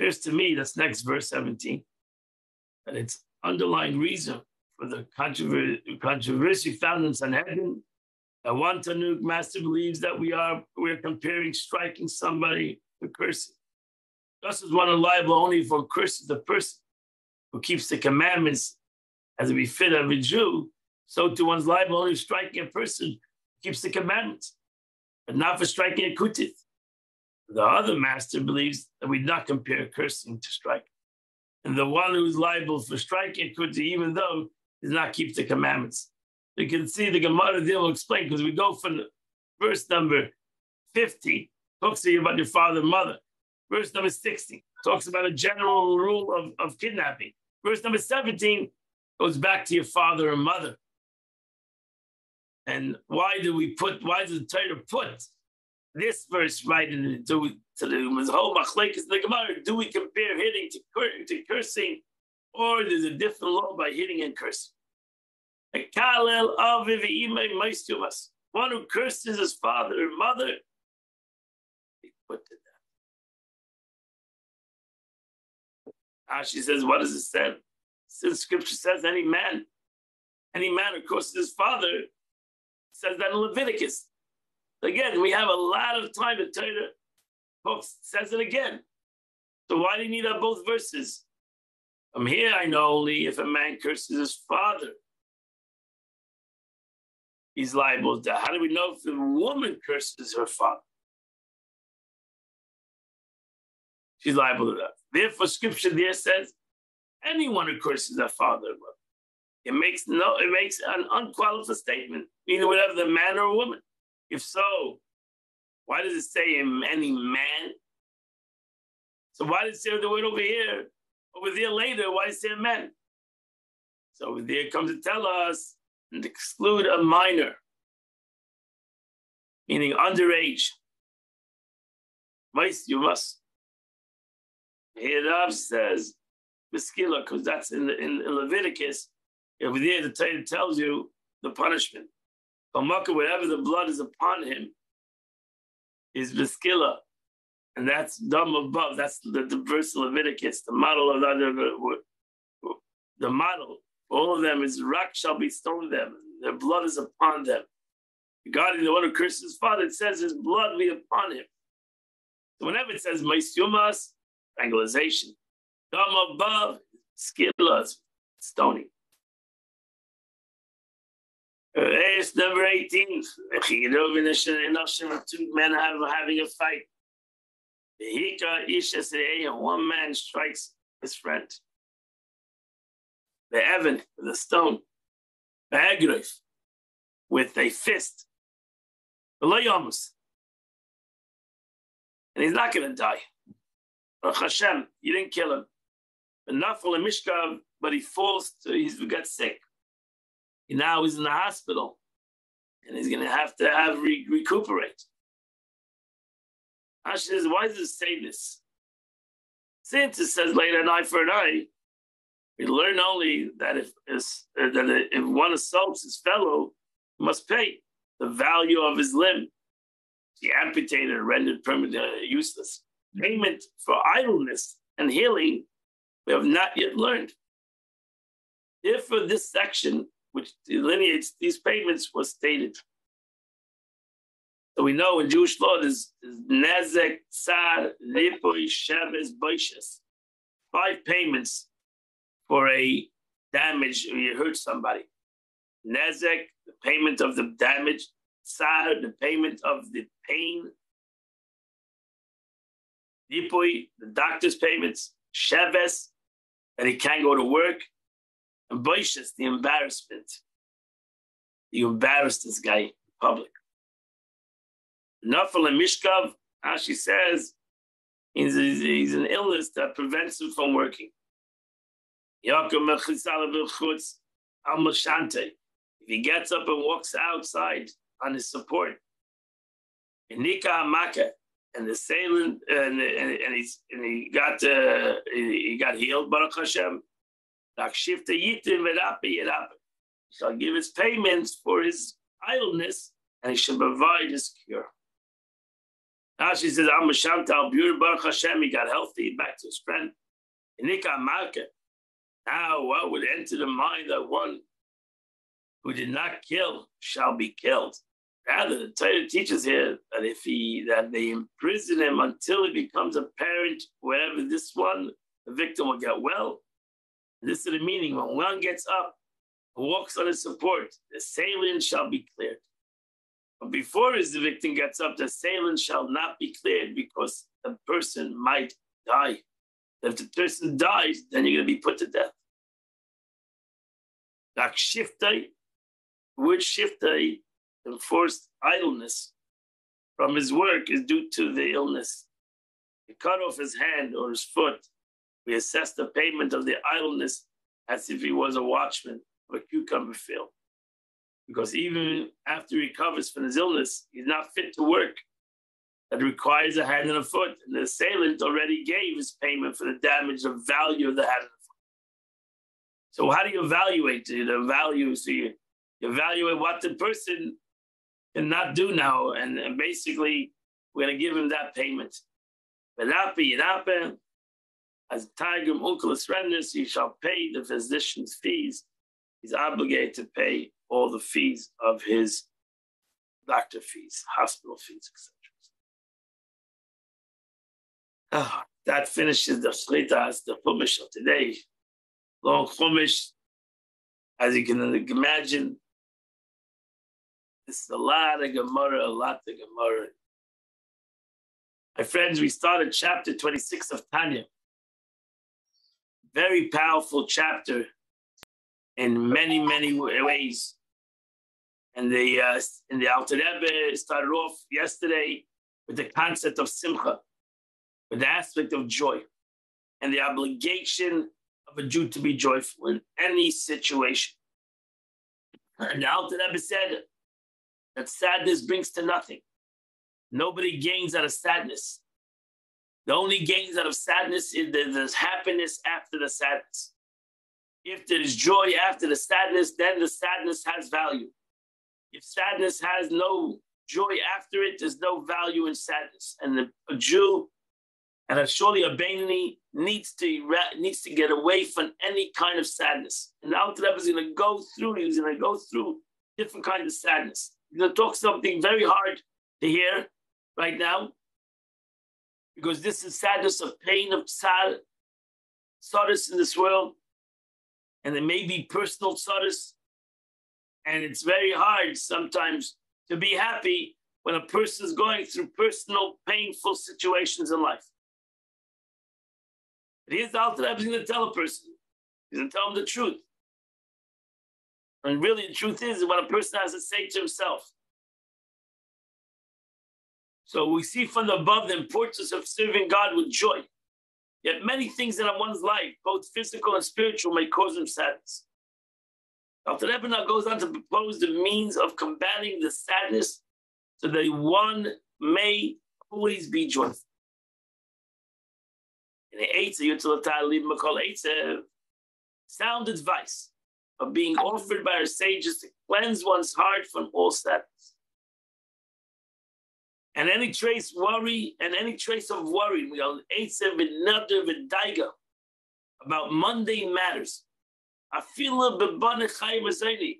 Appears to me, that's next verse 17, and it's underlying reason for the controversy, found in Sanhedrin that one Tanukh master believes that we are we're comparing striking somebody to cursing. Just is one liable only for curses the person who keeps the commandments as it befit of a Jew, so to one's liable only striking a person keeps the commandments, but not for striking a kutif. The other master believes that we not compare cursing to striking. And the one who's liable for striking could, even though does not keep the commandments. You can see the Gemara there will explain because we go from verse number 50, talks to you about your father and mother. Verse number 60 talks about a general rule of, of kidnapping. Verse number 17 goes back to your father and mother. And why do we put, why does the Torah put this verse right in the, to, the whole machlekes the Gemara? Do we compare hitting to, to cursing, or there's a different law by hitting and cursing? One who curses his father or mother, he put to death. Rashi says, what does it say? Since scripture says any man, any man who curses his father, says that in Leviticus. Again, we have a lot of time. The Torah says it again. So why do you need up both verses? From here, I know only if a man curses his father, he's liable to. How do we know if the woman curses her father? She's liable to that. Therefore, scripture there says, anyone who curses their father, it makes no, it makes an unqualified statement, meaning whatever the man or woman. If so, why does it say in any man? So why does it say the word over here? Over there later, why say men? So over there comes to tell us and exclude a minor, meaning underage. Mice, you must. Here Rav says, Miskila, because that's in, in, in Leviticus. Over there, the Torah tells you the punishment. Bamaka, whatever the blood is upon him, is Miskila. And that's dumb above. That's the, the verse Leviticus, the model of the, the model. All of them is rock shall be stoned them. Their blood is upon them. Regarding the one who curses his father, it says his blood be upon him. So whenever it says Maisyumas, strangulation, dumb above, skilas, stoning. Verse number 18. Two men have, having a fight. One man strikes his friend. The Evan the stone. The with a fist. And he's not going to die. Hashem, you didn't kill him. Not for the Mishkav, but he falls, to, he's got sick. Now he's in the hospital. And he's going to have to have re- recuperate. Ash says, why does it say this? Since it says later an eye for an eye, we learn only that if, uh, that if one assaults his fellow, he must pay the value of his limb. The amputated rendered permanently useless. Payment for idleness and healing, we have not yet learned. Therefore, this section, which delineates these payments, was stated. So we know in Jewish law there's, Nezek, Tsar, Lipoy, Sheves, Boishes. Five payments for a damage when you hurt somebody. Nezek, the payment of the damage. Tsar, the payment of the pain. Lipoy, the doctor's payments. Sheves, that he can't go to work. And Boishes, the embarrassment. You embarrassed this guy in public. Nafal and Mishkav, Rashi says, he's, he's an illness that prevents him from working. If he gets up and walks outside on his support, and the assailant, and, and, and, he's, and he got uh, he got healed, Baruch Hashem. He shall give his payments for his idleness, and he shall provide his cure. Now she says, I'm a Shamtal, Baruch Hashem, he got healthy, back to his friend. Now, what would enter the mind of one who did not kill shall be killed? Rather, the Torah teaches here that if he that they imprison him until he becomes a parent, wherever this one, the victim will get well. This is the meaning. When one gets up, walks on his support, the assailant shall be cleared. But before the victim gets up, the assailant shall not be cleared because the person might die. If the person dies, then you're going to be put to death. Like shiftay, word shiftay, enforced idleness from his work is due to the illness. He cut off his hand or his foot. We assess the payment of the idleness as if he was a watchman of a cucumber field because even after he recovers from his illness, he's not fit to work. That requires a hand and a foot. And the assailant already gave his payment for the damage, the value of the hand and the foot. So how do you evaluate the value? So you, you evaluate what the person cannot do now. And, and basically, we're going to give him that payment. As Targum Onkelos renders, he shall pay the physician's fees. He's obligated to pay all the fees of his doctor fees, hospital fees, etc. Oh, ah, that finishes the Shlitas, the Chumash of today. Long Chumash, as you can imagine, it's a lot of Gemara, a lot of Gemara. My friends, we started chapter 26 of Tanya. Very powerful chapter in many, many ways. And the uh, in the Alter Rebbe started off yesterday with the concept of simcha, with the aspect of joy, and the obligation of a Jew to be joyful in any situation. And the Alter Rebbe said that sadness brings to nothing. Nobody gains out of sadness. The only gains out of sadness is there's happiness after the sadness. If there is joy after the sadness, then the sadness has value. If sadness has no joy after it, there's no value in sadness. And the, a Jew and a surely a Beinoni needs to needs to get away from any kind of sadness. And the Rebbe is going to go through. He's going to go through different kinds of sadness. He's going to talk something very hard to hear right now, because this is sadness of pain of sad, sadness in this world, and there may be personal sadness, and it's very hard sometimes to be happy when a person is going through personal, painful situations in life. But here's the Alter going to tell a person. He's going to tell him the truth. And really, the truth is what a person has to say to himself. So we see from above the importance of serving God with joy. Yet many things in one's life, both physical and spiritual, may cause him sadness. Dr. Rebbe goes on to propose the means of combating the sadness so that one may always be joyful. In the Lib Makol Eitzah, sound advice of being offered by our sages to cleanse one's heart from all sadness. And any trace worry and any trace of worry, we are Eitzah V'Nadr V'Daiga, about mundane matters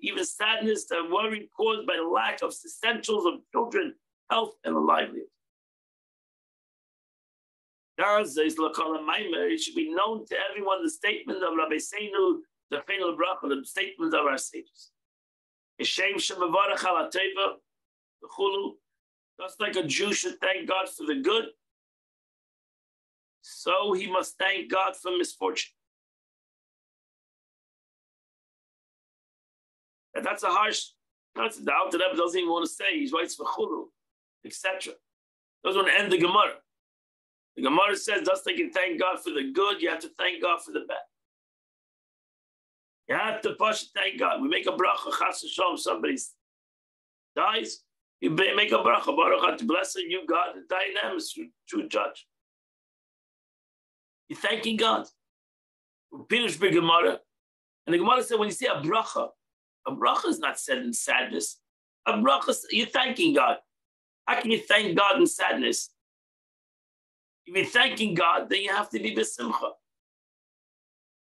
even sadness and worry caused by the lack of essentials of children, health, and livelihood. It should be known to everyone the statement of Rabboseinu, the final bracha, the statement of our sages. Just like a Jew should thank God for the good, so he must thank God for misfortune. And that's a harsh, that's the Alter Rebbe doesn't even want to say, he writes for Chulu, etc. Doesn't want to end the Gemara. The Gemara says, just like you thank God for the good, you have to thank God for the bad. You have to push thank God. We make a bracha, chas somebody dies, you make a bracha, baruch to bless you, God, Dayan HaEmes, true judge. You're thanking God. Petersburg Gemara. And the Gemara said, when you say a bracha, a bracha is not said in sadness. A bracha, you're thanking God. How can you thank God in sadness? If you're thanking God, then you have to be besimcha.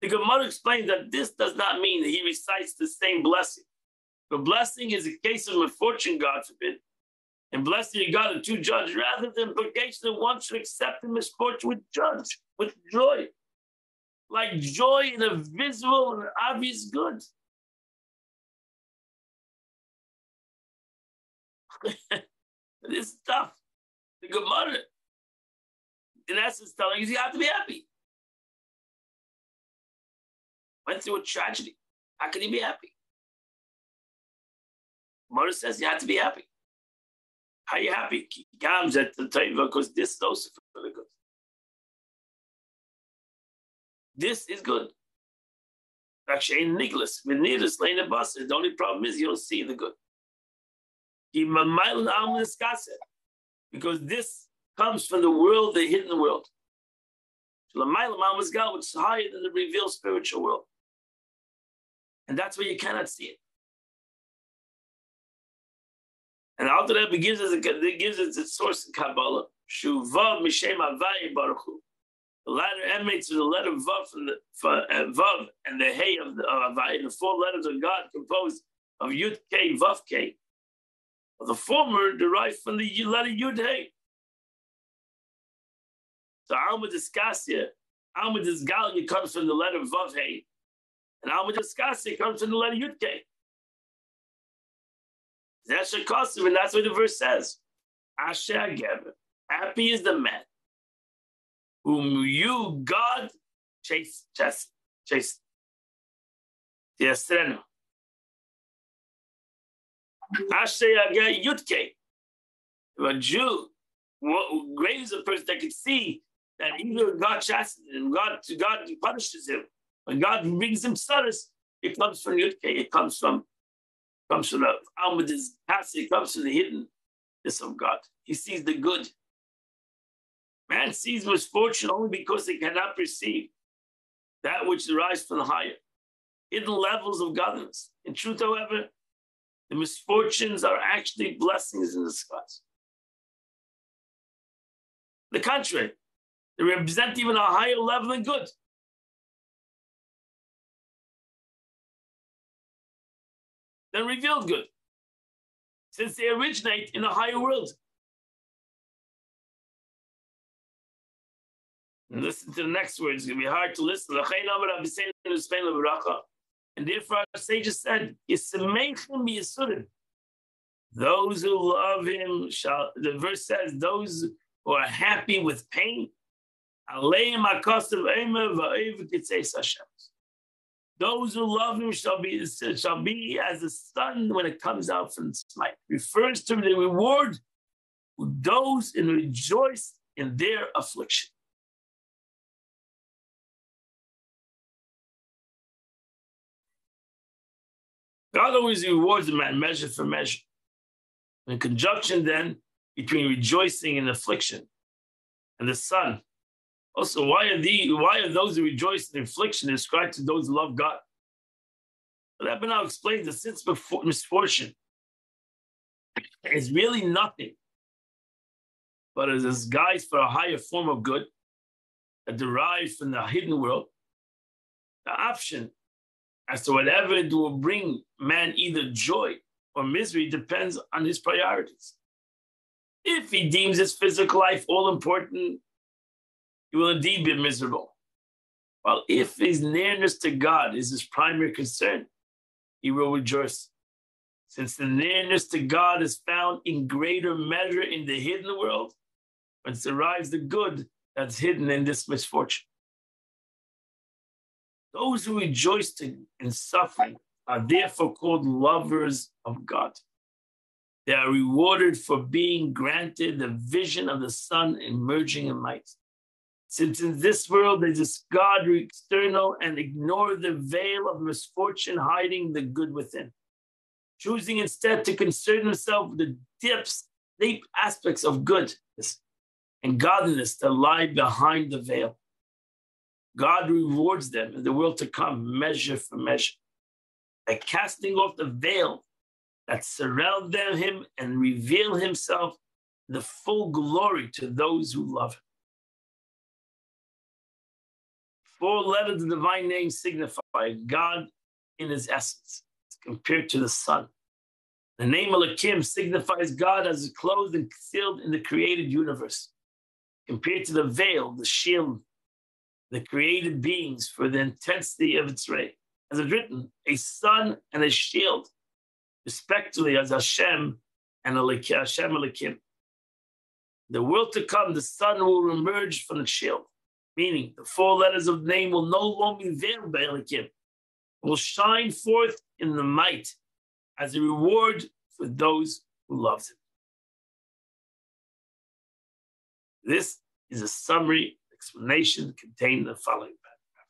The Gemara explains that this does not mean that he recites the same blessing. The blessing is a case of misfortune, God forbid. And blessing you, God and two judge, rather than implication that one should accept the misfortune with judge, with joy. Like joy in a visible and obvious good. this is tough. The Gemara, in essence, telling you you have to be happy. Went through a tragedy. How can you be happy? Gemara says you have to be happy. Happy? Comes at the table because this is also really good. This is good. Actually, Nicholas, with needless lane of buses, the only problem is you don't see the good. Because this comes from the world, the hidden world. Which is higher than the revealed spiritual world. And that's where you cannot see it. And Alter Rebbe gives us, a, gives us its source in Kabbalah. Shuvav Mishem Avai Baruch The letter emanates from the letter Vav from the uh, Vav and the Hey of the Avai, the four letters of God composed of Yud K Vav K. The former derived from the letter Yud Hey. So Alma Discasia, Alma Disgalia comes from the letter Vav Hey, and Alma Discasia comes from the letter Yud K. That's a custom, and that's what the verse says. Asher Geber. Happy is the man whom you, God, chase, chase, chase. Teyasrenu. Asher Yudke. A Jew, what, great is the person that can see that even God chastens him, God, God punishes him. When God brings him solace, it comes from Yudke, it comes from comes from the Almad's passage, comes from the hiddenness of God. He sees the good. Man sees misfortune only because he cannot perceive that which derives from the higher. Hidden levels of godliness. In truth, however, the misfortunes are actually blessings in disguise. The contrary, they represent even a higher level than good. Than revealed good, since they originate in a higher world. And listen to the next words, it's going to be hard to listen. And therefore, our sages said, Those who love him shall, the verse says, those who are happy with pain, those who love him shall be shall be as the sun when it comes out from its light. Refers to the reward those who rejoice in their affliction. God always rewards a man measure for measure. In conjunction, then, between rejoicing and affliction and the sun. Also, why are the why are those who rejoice in affliction ascribed to those who love God? But Rebbe now explains that since before misfortune is really nothing but a disguise for a higher form of good that derives from the hidden world, the option as to whatever it will bring man either joy or misery depends on his priorities. If he deems his physical life all important, he will indeed be miserable. While if his nearness to God is his primary concern, he will rejoice. Since the nearness to God is found in greater measure in the hidden world, whence derives the good that's hidden in this misfortune. Those who rejoice in suffering are therefore called lovers of God. They are rewarded for being granted the vision of the sun emerging in light. Since in this world they discard the external and ignore the veil of misfortune hiding the good within, choosing instead to concern themselves with the depths, deep aspects of goodness and godliness that lie behind the veil. God rewards them in the world to come, measure for measure, by casting off the veil that surround them him and reveal himself the full glory to those who love him. Four letters of the divine name signify God in his essence, compared to the sun. The name Elohim signifies God as clothed and concealed in the created universe, compared to the veil, the shield the created beings for the intensity of its ray. As it's written, a sun and a shield, respectively as Hashem and Hashem Elokim. The world to come, the sun will emerge from the shield, meaning the four letters of the name will no longer be veiled by will shine forth in the might as a reward for those who love him. This is a summary explanation contained in the following paragraph.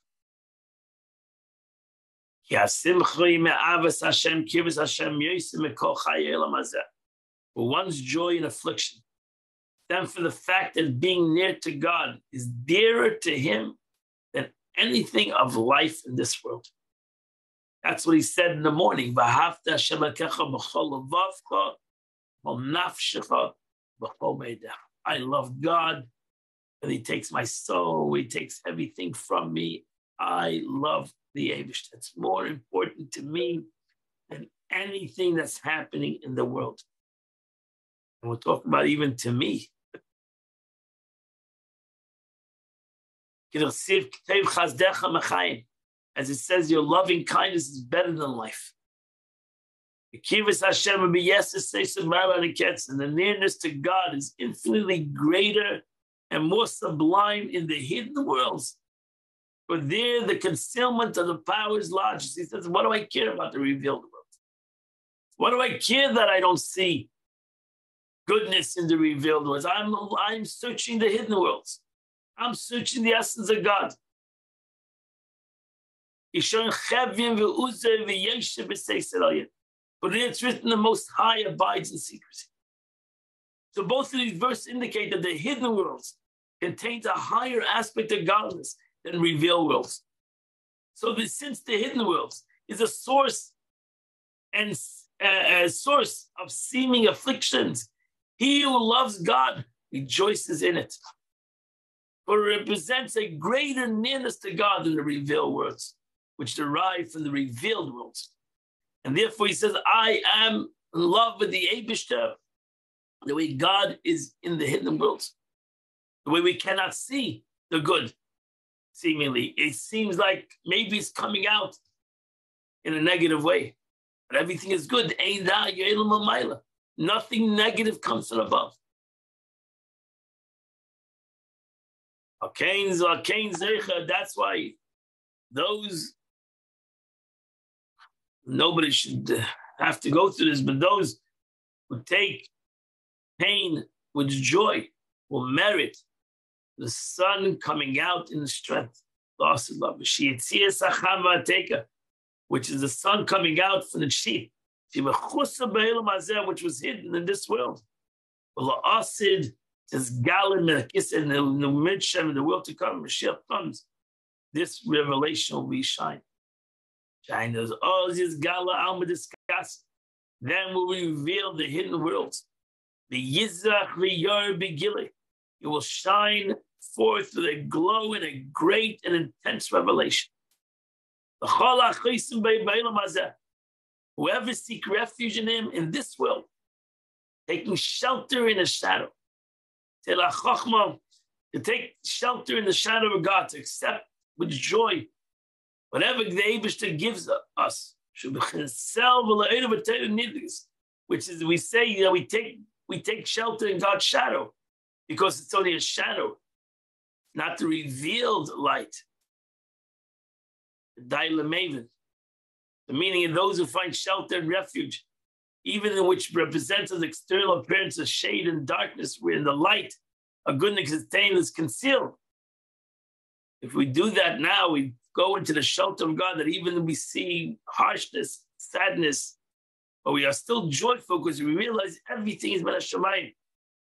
For one's joy in affliction, then for the fact that being near to God is dearer to him than anything of life in this world. That's what he said in the morning. I love God and he takes my soul, he takes everything from me. I love the Abish. That's more important to me than anything that's happening in the world. And we're talking about even to me. As it says, your loving kindness is better than life. And the nearness to God is infinitely greater and more sublime in the hidden worlds. For there, the concealment of the power is large. He says, What do I care about the revealed world? What do I care that I don't see goodness in the revealed worlds? I'm, I'm searching the hidden worlds. I'm searching the essence of God. But it's written the Most High abides in secrecy. So both of these verses indicate that the hidden worlds contains a higher aspect of godliness than revealed worlds. So the, since the hidden worlds is a source and a, a source of seeming afflictions, he who loves God rejoices in it. For it represents a greater nearness to God than the revealed worlds, which derive from the revealed worlds. And therefore he says, I am in love with the Abishter, the way God is in the hidden worlds, the way we cannot see the good, seemingly. It seems like maybe it's coming out in a negative way, but everything is good. Nothing negative comes from above. That's why those nobody should have to go through this, but those who take pain with joy will merit the sun coming out in the strength. Which is the sun coming out from the sheep, which was hidden in this world. Is galim in the midshem in the world to come. Mashiach comes. This revelation will be shine. China's all this gala alma discuss. Then will reveal the hidden worlds. The Yizach Yor Begili. It will shine forth with a glow and a great and intense revelation. Whoever seek refuge in him in this world, taking shelter in a shadow, to take shelter in the shadow of God, to accept with joy whatever the Abishter gives us, which is we say you know we take we take shelter in God's shadow because it's only a shadow, not the revealed light. The meaning of those who find shelter and refuge, even in which represents an external appearance of shade and darkness, where in the light a goodness contained is concealed. If we do that now, we go into the shelter of God, that even we see harshness, sadness, but we are still joyful because we realize everything is Shemayim.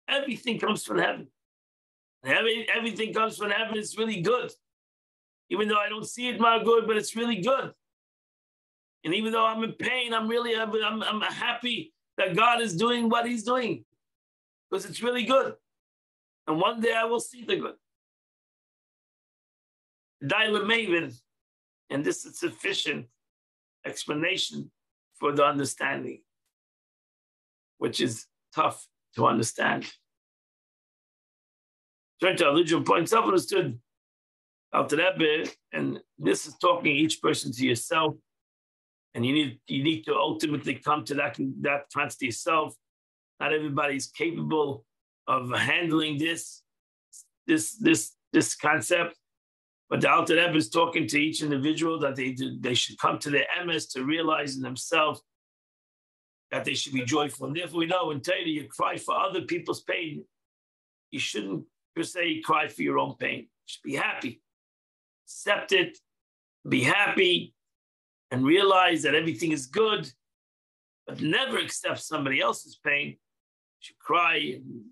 Everything comes from heaven. Every, everything comes from heaven. It's really good. Even though I don't see it my good, but it's really good. And even though I'm in pain, I'm really I'm, I'm happy that God is doing what He's doing because it's really good. And one day I will see the good. Daila Maven, and this is sufficient explanation for the understanding, which is tough to understand. Turn to original point, self understood Alter Rebbe, and this is talking each person to yourself, and you need you need to ultimately come to that that to yourself. Not everybody is capable of handling this this this this concept. But the Alter Rebbe is talking to each individual that they, they should come to their MS to realize in themselves that they should be joyful. And therefore, we know in Torah, you cry for other people's pain. You shouldn't, per se, cry for your own pain. You should be happy. Accept it, be happy, and realize that everything is good, but never accept somebody else's pain. You should cry and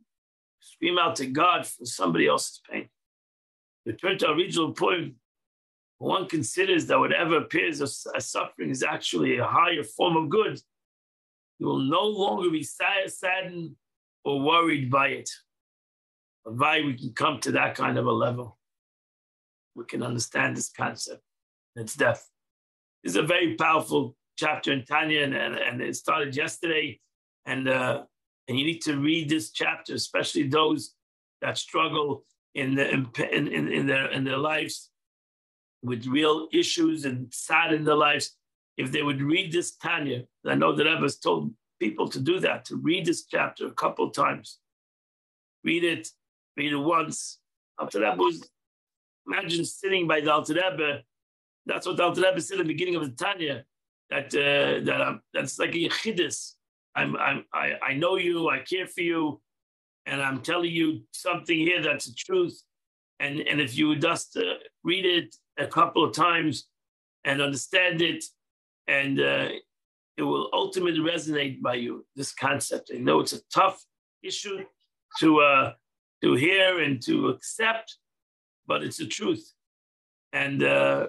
scream out to God for somebody else's pain return to our original point, one considers that whatever appears as, suffering is actually a higher form of good, you will no longer be sad, saddened or worried by it. Why we can come to that kind of a level, we can understand this concept. It's death. Is a very powerful chapter in Tanya, and, and, it started yesterday. And uh, And you need to read this chapter, especially those that struggle in, the, in, in, in, their, in their lives with real issues and sad in their lives. If they would read this Tanya, I know that Rebbe has told people to do that, to read this chapter a couple times. Read it, read it once. Rebbe was, imagine sitting by the Alter Rebbe. That's what Alter Rebbe said at the beginning of the Tanya, that, uh, that I'm, that's like a yechidus. I'm, I'm, I, I know you, I care for you, and I'm telling you something here that's the truth. And, and if you just uh, read it a couple of times and understand it, and uh, it will ultimately resonate by you, this concept. I know it's a tough issue to, uh, to hear and to accept, but it's the truth. And uh,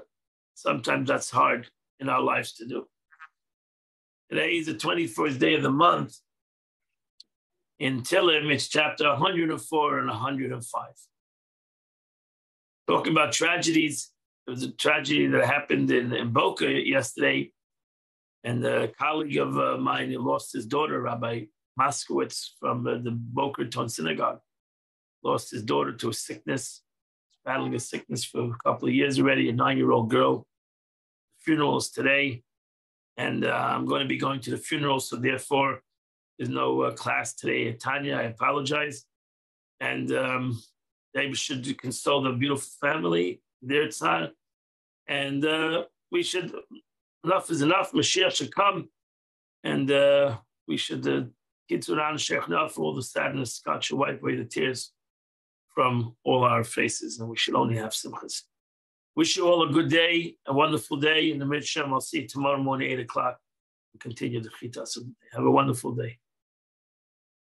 sometimes that's hard in our lives to do. Today is the 21st day of the month. In Tillim, it's chapter 104 and 105. Talking about tragedies, there was a tragedy that happened in, in Boca yesterday, and a colleague of uh, mine who lost his daughter, Rabbi Moskowitz from uh, the Boca Raton Synagogue, lost his daughter to a sickness, battling a sickness for a couple of years already, a nine-year-old girl. The funeral is today, and uh, I'm going to be going to the funeral, so therefore there's no uh, class today Tanya. I apologize. And um, they should console the beautiful family, their tzad. And uh, we should, enough is enough. Mashiach should come. And uh, we should, uh, Kitzuran Sheikh for all the sadness, should wipe away the tears from all our faces. And we should only have simchas. Wish you all a good day, a wonderful day in the Midshem. I'll see you tomorrow morning, 8 o'clock. We'll continue the Chita. So have a wonderful day.